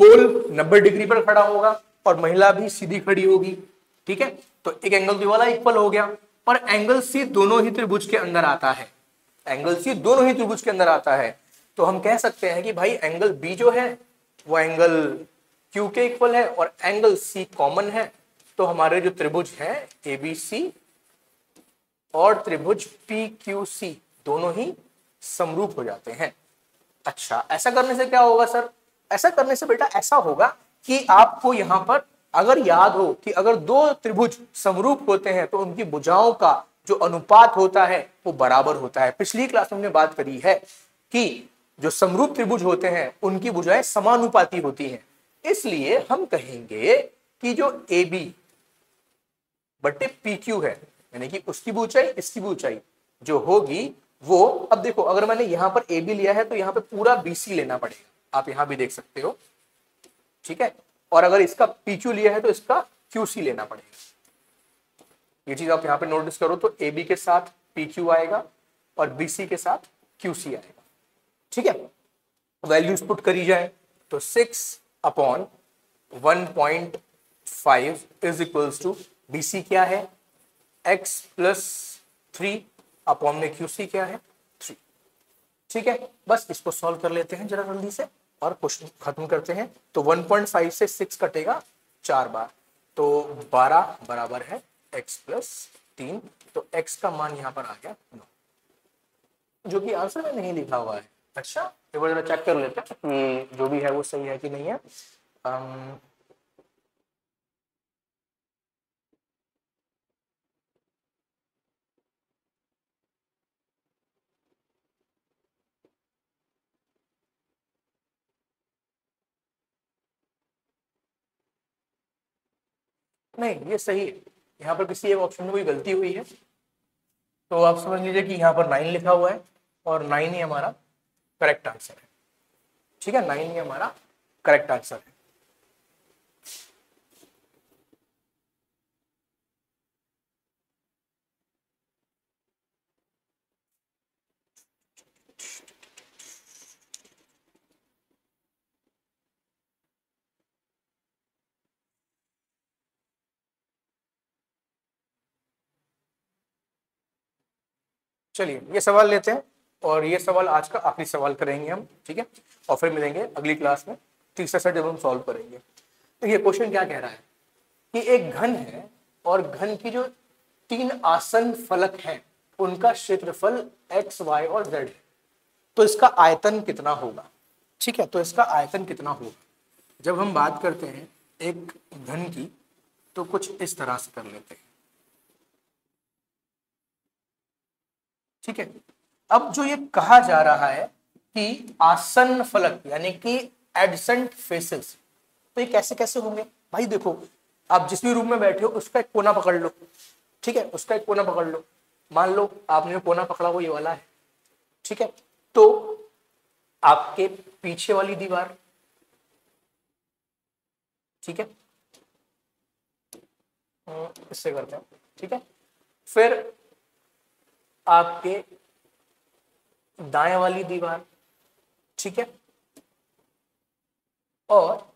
पोल 90 डिग्री पर खड़ा होगा और महिला भी सीधी खड़ी होगी, ठीक है? तो एक एंगल भी वाला इक्वल हो गया। पर एंगल सी दोनों ही त्रिभुज के अंदर आता है। एंगल सी दोनों ही त्रिभुज के अंदर आता है। तो हम कह सकते हैं कि भाई एंगल बी जो है, वो एंगल क्यू के इक्वल है और एंगल सी कॉमन है। तो हमारे जो त्रिभुज है ए बी सी और त्रिभुज पी क्यू सी दोनों ही समरूप हो जाते हैं। अच्छा ऐसा करने से क्या होगा सर? ऐसा करने से बेटा ऐसा होगा कि आपको यहाँ पर अगर याद हो कि अगर दो त्रिभुज समरूप होते हैं तो उनकी भुजाओं का जो अनुपात होता है, वो बराबर होता है। पिछली क्लास में हमने बात करी है कि जो समरूप त्रिभुज होते हैं, उनकी भुजाएँ समानुपाती होती हैं। इसलिए हम कहेंगे कि जो ए बी बटे पी क्यू है, यानी कि उसकी भी ऊंचाई, इसकी भी ऊंचाई जो होगी, वो अब देखो, अगर मैंने यहाँ पर ए बी लिया है तो यहाँ पे पूरा बीसी लेना पड़ेगा। आप यहाँ भी देख सकते हो। ठीक है? और अगर इसका पी क्यू लिया है तो इसका क्यू सी लेना पड़ेगा। ये चीज़ आप यहाँ पे नोटिस करो तो ए बी के साथ पी क्यू आएगा और बीसी के साथ क्यू सी आएगा। ठीक है? वैल्यूज़ पुट करी जाए तो six upon one point five is equals to BC क्या है? एक्स प्लस थ्री अपॉन में क्यू सी क्या है? थ्री ठीक है? बस इसको सॉल्व कर लेते हैं जरा जल्दी से। और क्वेश्चन खत्म करते हैं तो 1.5 से 6 कटेगा चार बार। तो 12 बराबर है x प्लस तीन तो x का मान यहाँ पर आ गया नौ। जो कि आंसर में नहीं लिखा हुआ है। अच्छा एक बार जरा चेक कर लेते हैं। कि जो भी है वो सही है कि नहीं है? Um, नहीं, ये सही है। यहाँ पर किसी एक ऑप्शन में कोई गलती हुई है तो आप समझ लीजिए कि यहाँ पर नाइन लिखा हुआ है और नाइन ही हमारा करेक्ट आंसर है। ठीक है? नाइन ही हमारा करेक्ट आंसर है। चलिए, ये सवाल लेते हैं और ये सवाल आज का आखिरी सवाल करेंगे हम, ठीक है? और फिर मिलेंगे अगली क्लास में, तीसरा सेट जब हम सॉल्व करेंगे। तो ये क्वेश्चन क्या कह रहा है? कि एक घन है और घन की जो तीन आसन फलक हैं, उनका क्षेत्रफल एक्स वाई और जेड है। तो इसका आयतन कितना होगा? ठीक है तो इसका आयतन कितना होगा? जब हम बात करते हैं एक घन की तो कुछ इस तरह से कर लेते हैं। ठीक है? अब जो ये कहा जा रहा है कि आसन फलक यानी कि एडसेंट फेसेस तो ये कैसे कैसे होंगे? भाई देखो आप जिस भी रूम में बैठे हो उसका एक कोना पकड़ लो ठीक है? उसका एक कोना पकड़ लो। मान लो आपने कोना पकड़ा वो ये वाला है ठीक है? तो आपके पीछे वाली दीवार ठीक है? हम्म, इससे करते हैं ठीक है? फिर आपके दाएँ वाली दीवार, ठीक है? और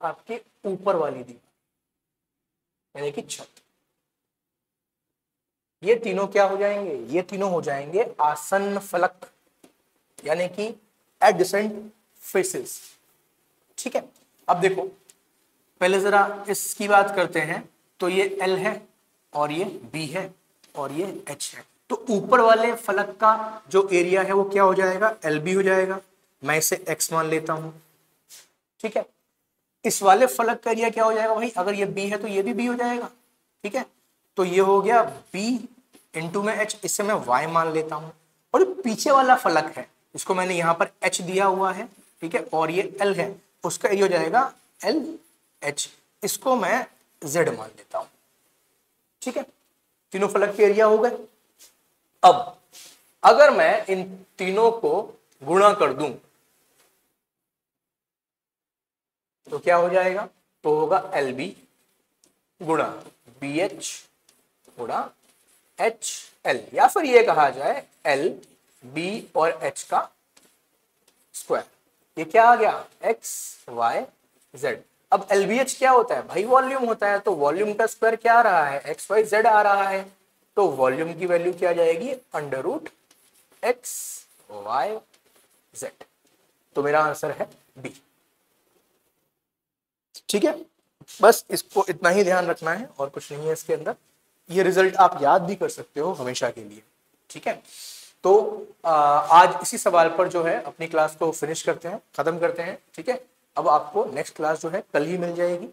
आपके ऊपर वाली दीवार, यानी कि छत। ये तीनों क्या हो जाएँगे? ये तीनों हो जाएँगे आसन फलक, यानी कि एडसेंट फेसेस ठीक है? अब देखो, पहले जरा इसकी बात करते हैं तो ये एल है और ये बी है और ये एच है। तो ऊपर वाले फलक का जो एरिया है वो क्या हो जाएगा? एल बी हो जाएगा। मैं इसे एक्स मान लेता हूँ। ठीक है? इस वाले फलक का एरिया क्या हो जाएगा भाई? अगर ये बी है तो ये भी बी हो जाएगा। ठीक है? तो ये हो गया बी इंटू में एच इससे मैं वाई मान लेता हूँ। और पीछे वाला फलक है, इसको मैंने यहाँ पर एच दिया हुआ है। ठीक है? और ये एल है, उसका एरिया हो जाएगा एल एच इसको मैं जेड मान लेता हूँ। ठीक है? तीनों फलक के एरिया हो गए। अब, अगर मैं इन तीनों को गुणा कर दूँ तो क्या हो जाएगा? तो होगा एल बी गुणा बी एच गुणा एच एल या फिर ये कहा जाए एल बी और एच का स्क्वायर ये क्या आ गया? एक्स वाई जेड अब एलबीएच क्या होता है? भाई वॉल्यूम होता है तो वॉल्यूम का स्क्वायर क्या आ रहा है? एक्स वाई जेड आ रहा है। तो वॉल्यूम की वैल्यू क्या जाएगी? Under root x y z तो मेरा आंसर है बी ठीक है? बस इसको इतना ही ध्यान रखना है और कुछ नहीं है इसके अंदर। ये रिज़ल्ट आप याद भी कर सकते हो हमेशा के लिए। ठीक है? तो आज इसी सवाल पर जो है, अपनी क्लास को फिनिश करते हैं, खत्म करते हैं। ठीक है? अब आपको नेक्स्ट क्लास जो है, कल ही मिल जाएगी।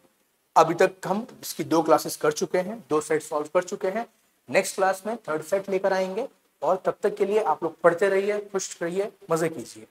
अभी तक हम इसकी दो क्लासेस कर चुके हैं, दो सेट सॉल्व कर चुके हैं। नेक्स्ट क्लास में थर्ड सेट लेकर आएँगे और तब तक के लिए आप लोग पढ़ते रहिए, खुश रहिए, मज़े कीजिए।